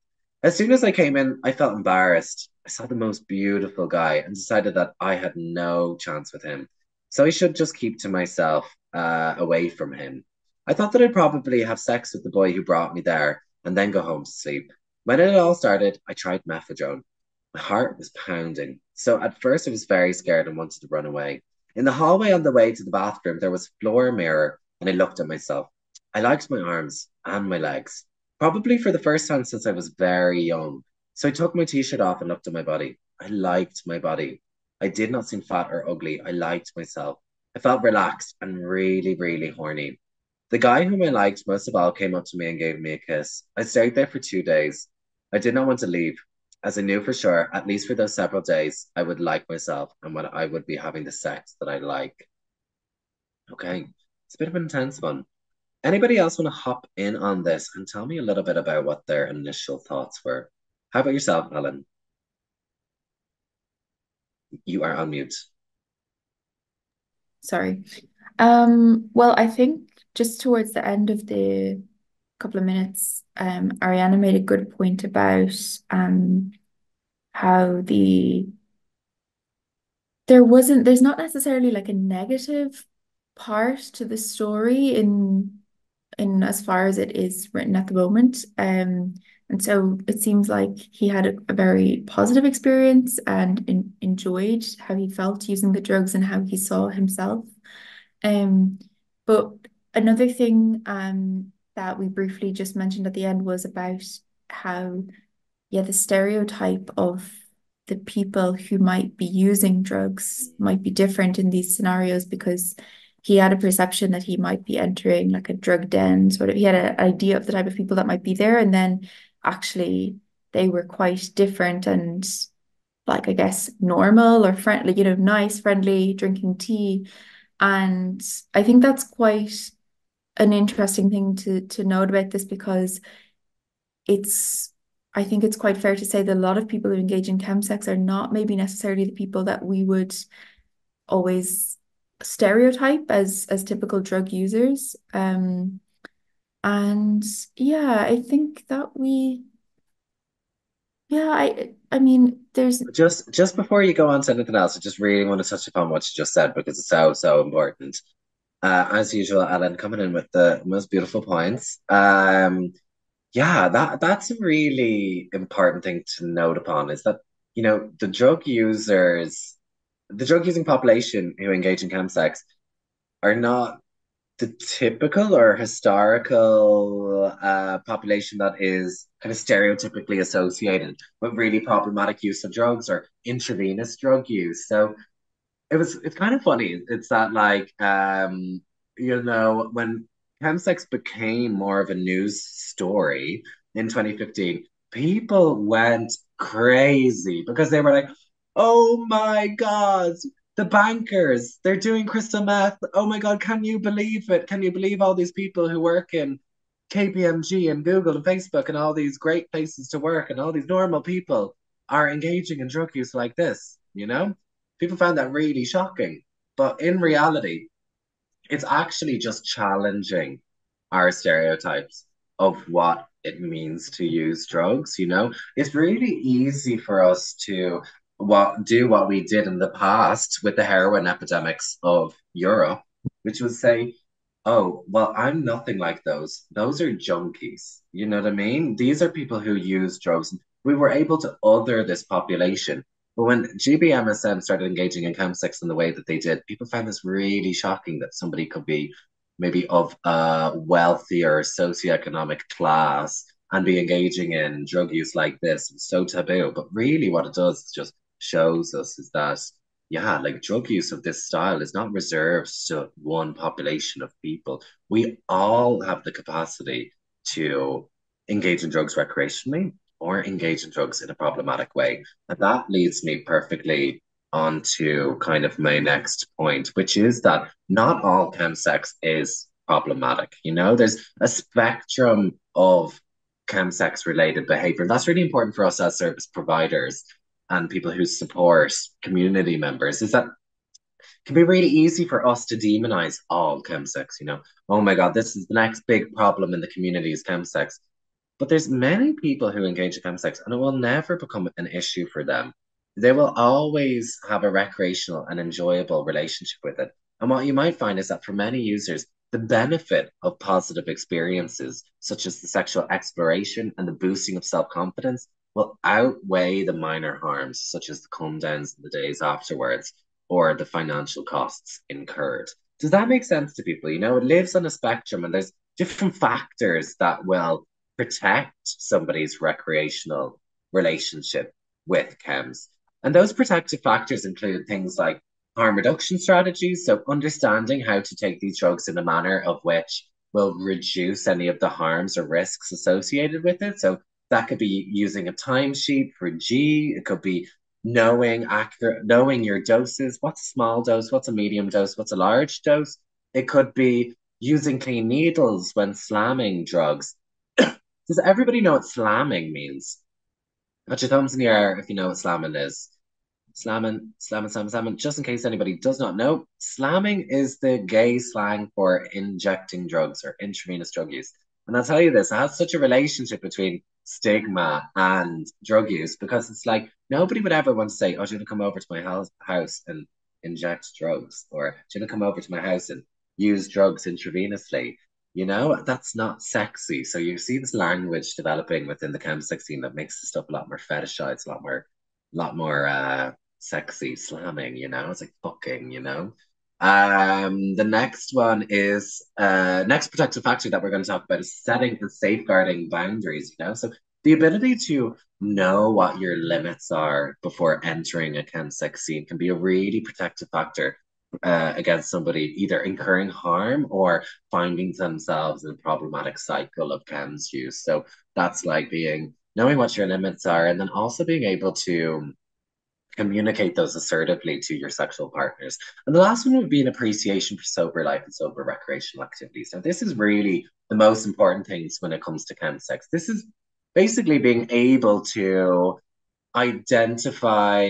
As soon as I came in, I felt embarrassed. I saw the most beautiful guy and decided that I had no chance with him. So I should just keep to myself, uh, away from him. I thought that I'd probably have sex with the boy who brought me there and then go home to sleep. When it all started, I tried mephedrone. My heart was pounding. So at first I was very scared and wanted to run away. In the hallway on the way to the bathroom, there was a floor mirror and I looked at myself. I liked my arms and my legs, probably for the first time since I was very young. So I took my t-shirt off and looked at my body. I liked my body. I did not seem fat or ugly. I liked myself. I felt relaxed and really, really horny. The guy whom I liked most of all came up to me and gave me a kiss. I stayed there for two days. I did not want to leave, as I knew for sure, at least for those several days, I would like myself and when I would be having the sex that I like. Okay, it's a bit of an intense one. Anybody else want to hop in on this and tell me a little bit about what their initial thoughts were? How about yourself, Ellen? You are on mute. Sorry. Um, well, I think just towards the end of the couple of minutes, um, Ariana made a good point about um how the there wasn't there's not necessarily like a negative part to the story in in as far as it is written at the moment. Um, and so it seems like he had a, a very positive experience and in, enjoyed how he felt using the drugs and how he saw himself. Um, but another thing um that we briefly just mentioned at the end was about how, yeah, the stereotype of the people who might be using drugs might be different in these scenarios because he had a perception that he might be entering like a drug den, sort of. He had an idea of the type of people that might be there, and then actually they were quite different and like I guess normal or friendly, you know, nice, friendly, drinking tea. And I think that's quite an interesting thing to to note about this because it's I think it's quite fair to say that a lot of people who engage in chemsex are not maybe necessarily the people that we would always stereotype as as typical drug users. Um, and yeah, I think that we, yeah, I I mean, there's Just just before you go on to anything else, I just really want to touch upon what you just said because it's so, so important. Uh, as usual, Ellen coming in with the most beautiful points. Um, yeah, that that's a really important thing to note upon is that, you know, the drug users, the drug using population who engage in chemsex are not the typical or historical uh, population that is kind of stereotypically associated with really problematic use of drugs or intravenous drug use. So it was it's kind of funny. It's that like um you know when chemsex became more of a news story in 2015, people went crazy because they were like, "Oh my God, the bankers, they're doing crystal meth. Oh my God, can you believe it? Can you believe all these people who work in KPMG and Google and Facebook and all these great places to work and all these normal people are engaging in drug use like this, you know?" People found that really shocking. But in reality, it's actually just challenging our stereotypes of what it means to use drugs, you know? It's really easy for us to what do what we did in the past with the heroin epidemics of Europe, which was say, oh, well, I'm nothing like those. Those are junkies. You know what I mean? These are people who use drugs. We were able to other this population. But when GBMSM started engaging in chemsex in the way that they did, people found this really shocking that somebody could be maybe of a wealthier socioeconomic class and be engaging in drug use like this. It's so taboo. But really, what it does is just shows us is that, yeah, like drug use of this style is not reserved to one population of people. We all have the capacity to engage in drugs recreationally or engage in drugs in a problematic way. And that leads me perfectly on to kind of my next point, which is that not all chemsex is problematic. You know, there's a spectrum of chemsex related behavior. And that's really important for us as service providers and people who support community members is that can be really easy for us to demonize all chemsex, you know. Oh my God, this is the next big problem in the community is chemsex. But there's many people who engage in chemsex and it will never become an issue for them. They will always have a recreational and enjoyable relationship with it. And what you might find is that for many users, the benefit of positive experiences, such as the sexual exploration and the boosting of self confidence, will outweigh the minor harms, such as the come downs in the days afterwards or the financial costs incurred. Does that make sense to people? You know, it lives on a spectrum and there's different factors that will protect somebody's recreational relationship with chems. And those protective factors include things like harm reduction strategies, so understanding how to take these drugs in a manner of which will reduce any of the harms or risks associated with it. So that could be using a timesheet for G. It could be knowing accurate, knowing your doses. What's a small dose? What's a medium dose? What's a large dose? It could be using clean needles when slamming drugs. Does everybody know what slamming means? Put your thumbs in the air if you know what slamming is. slamming, slamming, slamming, slamming. Just in case anybody does not know, slamming is the gay slang for injecting drugs or intravenous drug use. And I'll tell you this, it has such a relationship between stigma and drug use because it's like nobody would ever want to say, Oh, do you want to come over to my house house and inject drugs? Or do you want to come over to my house and use drugs intravenously? You know, that's not sexy. So you see this language developing within the chemsex scene that makes the stuff a lot more fetishized, a lot more, a lot more uh sexy slamming, you know? It's like fucking, you know? Um, the next one is uh next protective factor that we're going to talk about is setting and safeguarding boundaries, you know? So the ability to know what your limits are before entering a chemsex scene can be a really protective factor uh, against somebody either incurring harm or finding themselves in a problematic cycle of chems use. So that's like being knowing what your limits are and then also being able to communicate those assertively to your sexual partners. And the last one would be an appreciation for sober life and sober recreational activities. Now, this is really the most important things when it comes to chemsex. This is basically being able to identify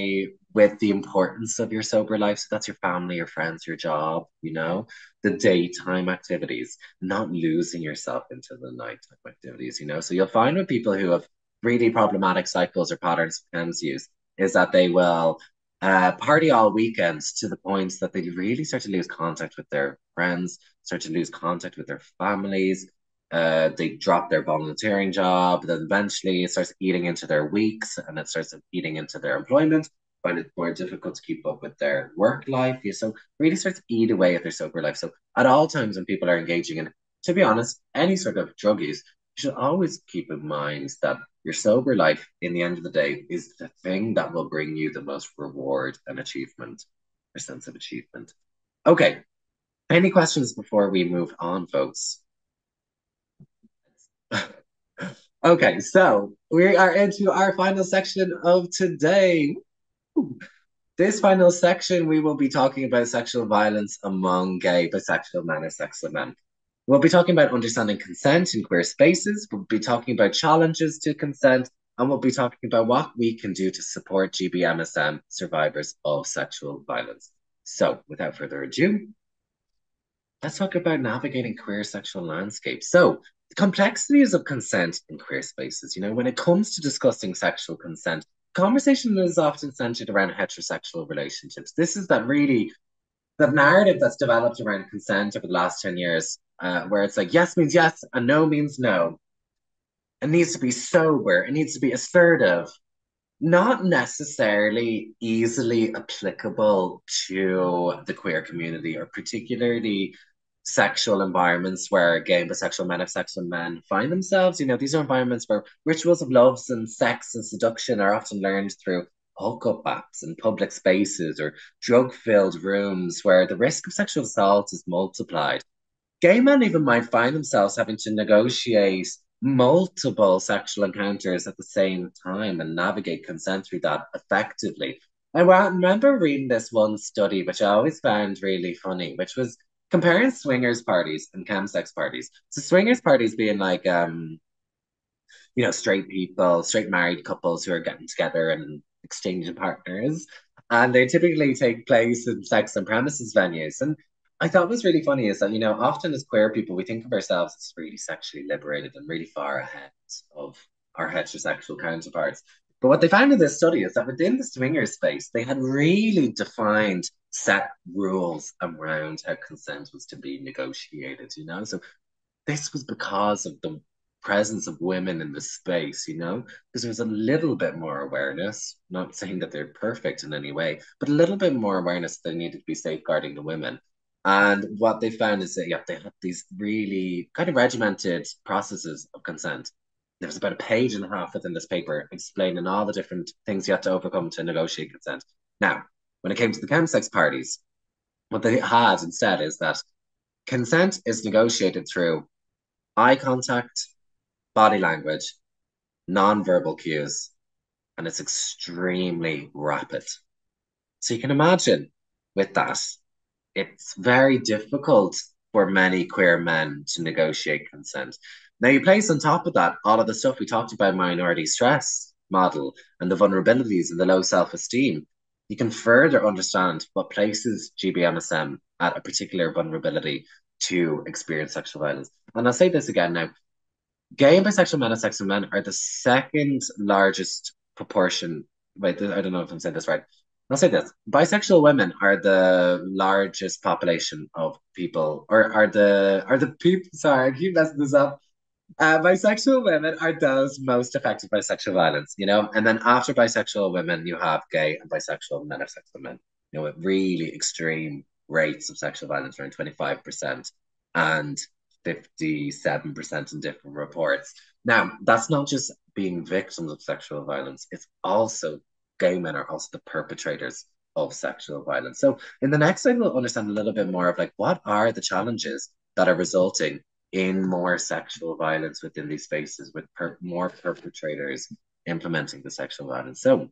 with the importance of your sober life. So that's your family, your friends, your job, you know, the daytime activities, not losing yourself into the nighttime activities, you know. So you'll find with people who have really problematic cycles or patterns of chems use is that they will uh, party all weekends to the point that they really start to lose contact with their friends, start to lose contact with their families. Uh, they drop their volunteering job, then eventually it starts eating into their weeks and it starts eating into their employment, find it more difficult to keep up with their work life. So really starts to eat away at their sober life. So at all times when people are engaging in, to be honest, any sort of drug use, should always keep in mind that your sober life, in the end of the day, is the thing that will bring you the most reward and achievement, a sense of achievement. Okay. Any questions before we move on, folks? okay, so we are into our final section of today. This final section, we will be talking about sexual violence among gay, bisexual men, and sexual men. We'll be talking about understanding consent in queer spaces. We'll be talking about challenges to consent, and we'll be talking about what we can do to support GBMSM survivors of sexual violence. So, without further ado, let's talk about navigating queer sexual landscapes. So, the complexities of consent in queer spaces. You know, when it comes to discussing sexual consent, conversation is often centered around heterosexual relationships. This is that really the narrative that's developed around consent over the last 10 years uh, where it's like yes means yes and no means no. It needs to be sober, it needs to be assertive, not necessarily easily applicable to the queer community or particularly sexual environments where gay and bisexual men, bisexual men find themselves. You know, these are environments where rituals of loves and sex and seduction are often learned through hookup apps and public spaces or drug filled rooms where the risk of sexual assault is multiplied gay men even might find themselves having to negotiate multiple sexual encounters at the same time and navigate consent through that effectively. I remember reading this one study, which I always found really funny, which was comparing swingers parties and chemsex parties. So swingers parties being like um, you know, straight people, straight married couples who are getting together and exchanging partners. And they typically take place in sex and premises venues. And I thought was really funny is that, you know, often as queer people, we think of ourselves as really sexually liberated and really far ahead of our heterosexual counterparts. But what they found in this study is that within the swinger space, they had really defined set rules around how consent was to be negotiated, you know? So this was because of the presence of women in the space, you know, because there was a little bit more awareness, not saying that they're perfect in any way, but a little bit more awareness that they needed to be safeguarding the women. And what they found is that yeah, they had these really kind of regimented processes of consent. There was about a page and a half within this paper explaining all the different things you had to overcome to negotiate consent. Now, when it came to the chemsex parties, what they had instead is that consent is negotiated through eye contact, body language, non-verbal cues, and it's extremely rapid. So you can imagine with that, it's very difficult for many queer men to negotiate consent. Now, you place on top of that all of the stuff we talked about minority stress model and the vulnerabilities and the low self esteem. you can further understand what places GBMSM at a particular vulnerability to experience sexual violence. And I'll say this again now. Gay and bisexual men and sexual men are the second largest proportion. Wait, I don't know if I'm saying this right. I'll say this: bisexual women are the largest population of people, or are the are the people. Sorry, I keep messing this up. Uh, bisexual women are those most affected by sexual violence, you know, and then after bisexual women, you have gay and bisexual men or sexual men, you know, with really extreme rates of sexual violence, around twenty five percent, and fifty seven percent in different reports. Now, that's not just being victims of sexual violence; it's also gay men are also the perpetrators of sexual violence. So in the next slide, we'll understand a little bit more of like what are the challenges that are resulting in more sexual violence within these spaces with per more perpetrators implementing the sexual violence. So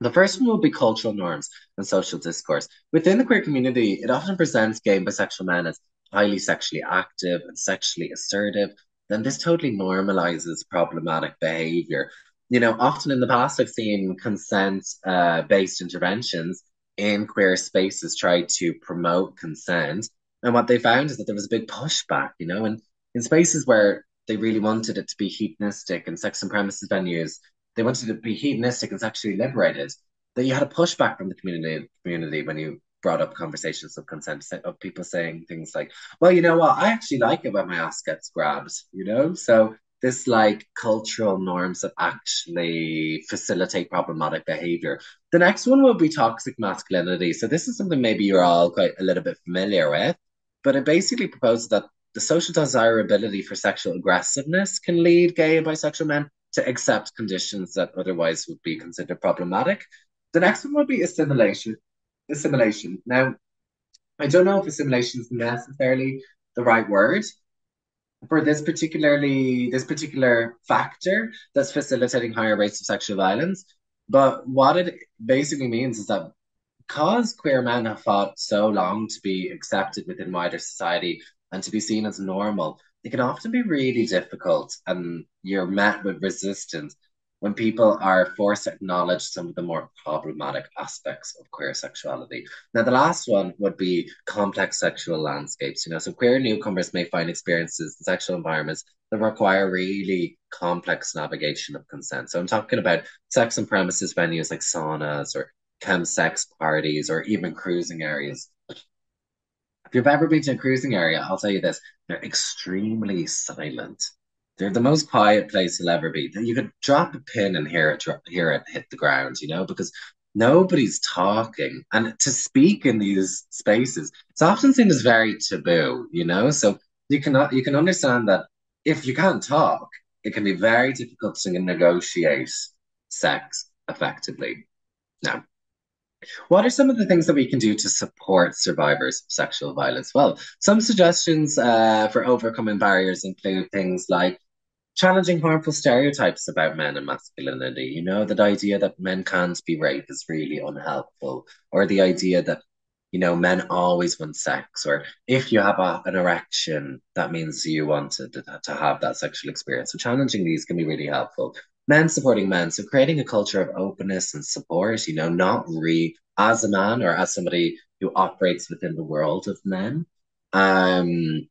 the first one will be cultural norms and social discourse. Within the queer community, it often presents gay and bisexual men as highly sexually active and sexually assertive. Then this totally normalizes problematic behavior you know, often in the past, I've seen consent uh, based interventions in queer spaces try to promote consent. And what they found is that there was a big pushback, you know, and in spaces where they really wanted it to be hedonistic and sex and premises venues, they wanted it to be hedonistic and sexually liberated, that you had a pushback from the community community when you brought up conversations of consent of people saying things like, well, you know what, I actually like it when my ass gets grabbed, you know? So this like cultural norms that actually facilitate problematic behavior. The next one will be toxic masculinity. So this is something maybe you're all quite a little bit familiar with, but it basically proposes that the social desirability for sexual aggressiveness can lead gay and bisexual men to accept conditions that otherwise would be considered problematic. The next one will be assimilation. Assimilation. Now, I don't know if assimilation is necessarily the right word, for this particularly this particular factor that's facilitating higher rates of sexual violence. But what it basically means is that because queer men have fought so long to be accepted within wider society and to be seen as normal, it can often be really difficult and you're met with resistance when people are forced to acknowledge some of the more problematic aspects of queer sexuality. Now, the last one would be complex sexual landscapes. You know, so queer newcomers may find experiences in sexual environments that require really complex navigation of consent. So I'm talking about sex and premises venues like saunas or chem sex parties or even cruising areas. If you've ever been to a cruising area, I'll tell you this, they're extremely silent. They're the most quiet place you'll ever be. You could drop a pin and hear it, hear it hit the ground, you know, because nobody's talking. And to speak in these spaces, it's often seen as very taboo, you know. So you cannot you can understand that if you can't talk, it can be very difficult to negotiate sex effectively. Now, what are some of the things that we can do to support survivors of sexual violence? Well, some suggestions uh, for overcoming barriers include things like challenging harmful stereotypes about men and masculinity. You know, that idea that men can't be raped is really unhelpful, or the idea that you know men always want sex, or if you have a, an erection, that means you wanted to, to have that sexual experience. So challenging these can be really helpful men supporting men. So creating a culture of openness and support, you know, not re as a man or as somebody who operates within the world of men. Um,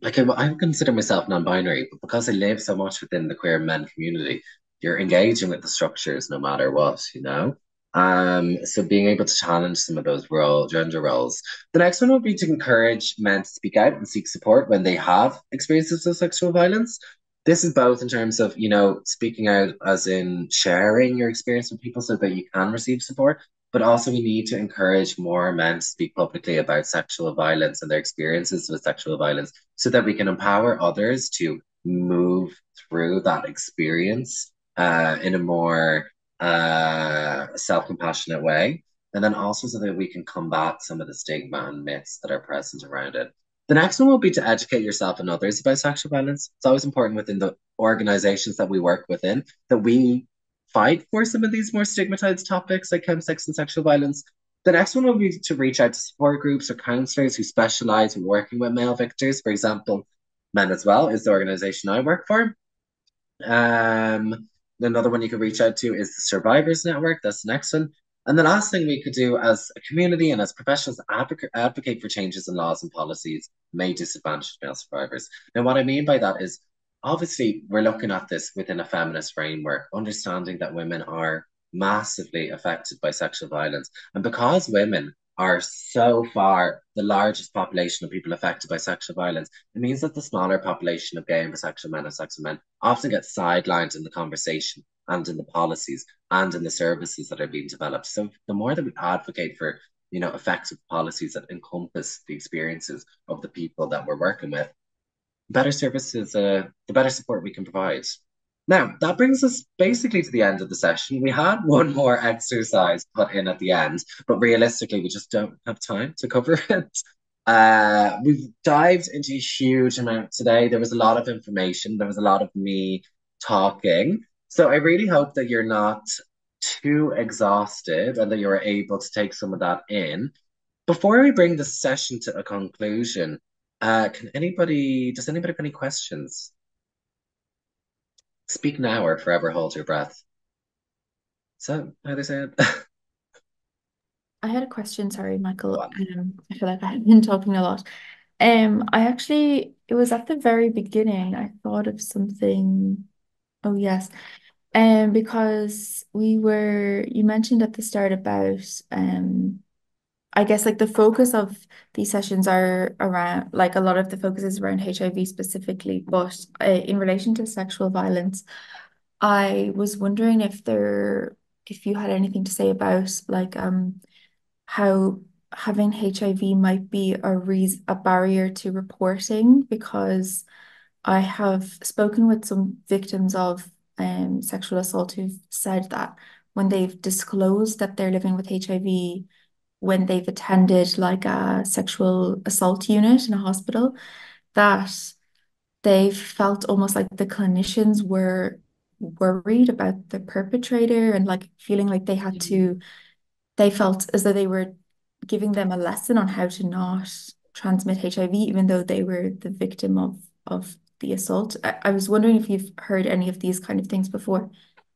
like I, I consider myself non-binary, but because I live so much within the queer men community, you're engaging with the structures no matter what, you know. Um, so being able to challenge some of those role gender roles. The next one would be to encourage men to speak out and seek support when they have experiences of sexual violence this is both in terms of you know speaking out as in sharing your experience with people so that you can receive support but also we need to encourage more men to speak publicly about sexual violence and their experiences with sexual violence so that we can empower others to move through that experience uh, in a more uh, self-compassionate way. And then also so that we can combat some of the stigma and myths that are present around it the next one will be to educate yourself and others about sexual violence. It's always important within the organizations that we work within that we fight for some of these more stigmatized topics like chemsex and sexual violence. The next one will be to reach out to support groups or counselors who specialize in working with male victims. For example, Men as Well is the organization I work for. Um, another one you can reach out to is the Survivors Network. That's the next one. And the last thing we could do as a community and as professionals advocate, advocate for changes in laws and policies may disadvantage male survivors. Now, what I mean by that is obviously we're looking at this within a feminist framework, understanding that women are massively affected by sexual violence. And because women are so far the largest population of people affected by sexual violence, it means that the smaller population of gay and bisexual men and sexual men often get sidelined in the conversation and in the policies and in the services that are being developed. So the more that we advocate for, you know, effective policies that encompass the experiences of the people that we're working with, better services, uh, the better support we can provide. Now, that brings us basically to the end of the session. We had one more exercise put in at the end, but realistically, we just don't have time to cover it. Uh, we've dived into a huge amount today. There was a lot of information, there was a lot of me talking. So I really hope that you're not too exhausted and that you're able to take some of that in. Before we bring the session to a conclusion, uh, can anybody, does anybody have any questions? Speak now or forever hold your breath. So, how they say it? I had a question, sorry, Michael. Um, I feel like I've been talking a lot. Um, I actually, it was at the very beginning, I thought of something. Oh, yes. Um, because we were, you mentioned at the start about, um, I guess like the focus of these sessions are around, like a lot of the focus is around HIV specifically, but uh, in relation to sexual violence, I was wondering if there, if you had anything to say about like um how having HIV might be a reason, a barrier to reporting because I have spoken with some victims of um sexual assault who've said that when they've disclosed that they're living with HIV when they've attended like a sexual assault unit in a hospital that they felt almost like the clinicians were worried about the perpetrator and like feeling like they had to they felt as though they were giving them a lesson on how to not transmit HIV even though they were the victim of of the assault. I, I was wondering if you've heard any of these kind of things before.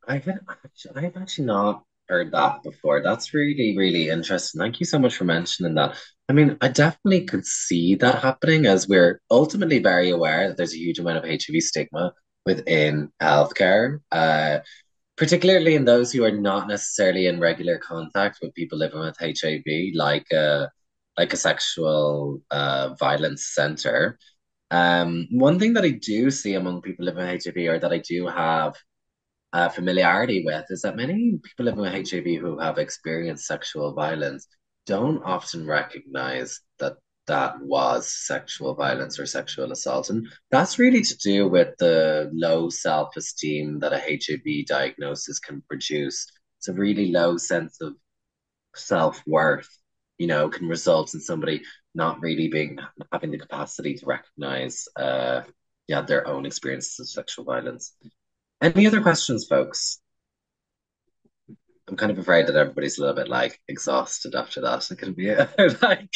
I've actually, I've actually not heard that before. That's really, really interesting. Thank you so much for mentioning that. I mean, I definitely could see that happening as we're ultimately very aware that there's a huge amount of HIV stigma within healthcare, uh, particularly in those who are not necessarily in regular contact with people living with HIV, like a like a sexual uh, violence center. Um, one thing that I do see among people living with HIV or that I do have uh, familiarity with is that many people living with HIV who have experienced sexual violence don't often recognize that that was sexual violence or sexual assault. And that's really to do with the low self esteem that a HIV diagnosis can produce. It's a really low sense of self worth, you know, can result in somebody not really being having the capacity to recognize uh yeah their own experiences of sexual violence. Any other questions, folks? I'm kind of afraid that everybody's a little bit like exhausted after that. It can be like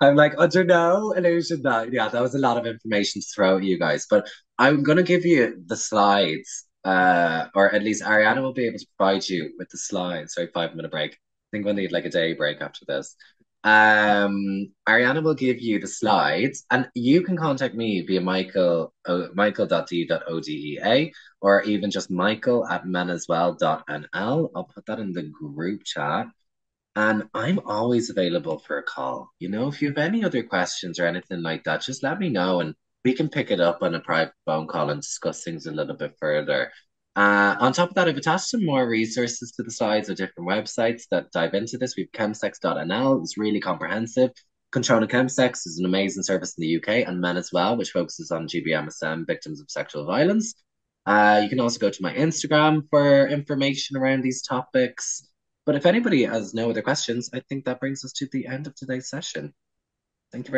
I'm like under no illusion that yeah, that was a lot of information to throw at you guys. But I'm gonna give you the slides, uh, or at least Ariana will be able to provide you with the slides. Sorry, five minute break. I think we'll need like a day break after this. Um, Ariana will give you the slides, and you can contact me via Michael uh, michael.d.odea or even just Michael at menaswell.nl. I'll put that in the group chat. And I'm always available for a call. You know, if you have any other questions or anything like that, just let me know and we can pick it up on a private phone call and discuss things a little bit further. Uh, on top of that, I've attached some more resources to the slides of different websites that dive into this. We've chemsex.nl, it's really comprehensive. Controlling Chemsex is an amazing service in the UK, and Men as Well, which focuses on GBMSM victims of sexual violence. Uh, you can also go to my Instagram for information around these topics. But if anybody has no other questions, I think that brings us to the end of today's session. Thank you very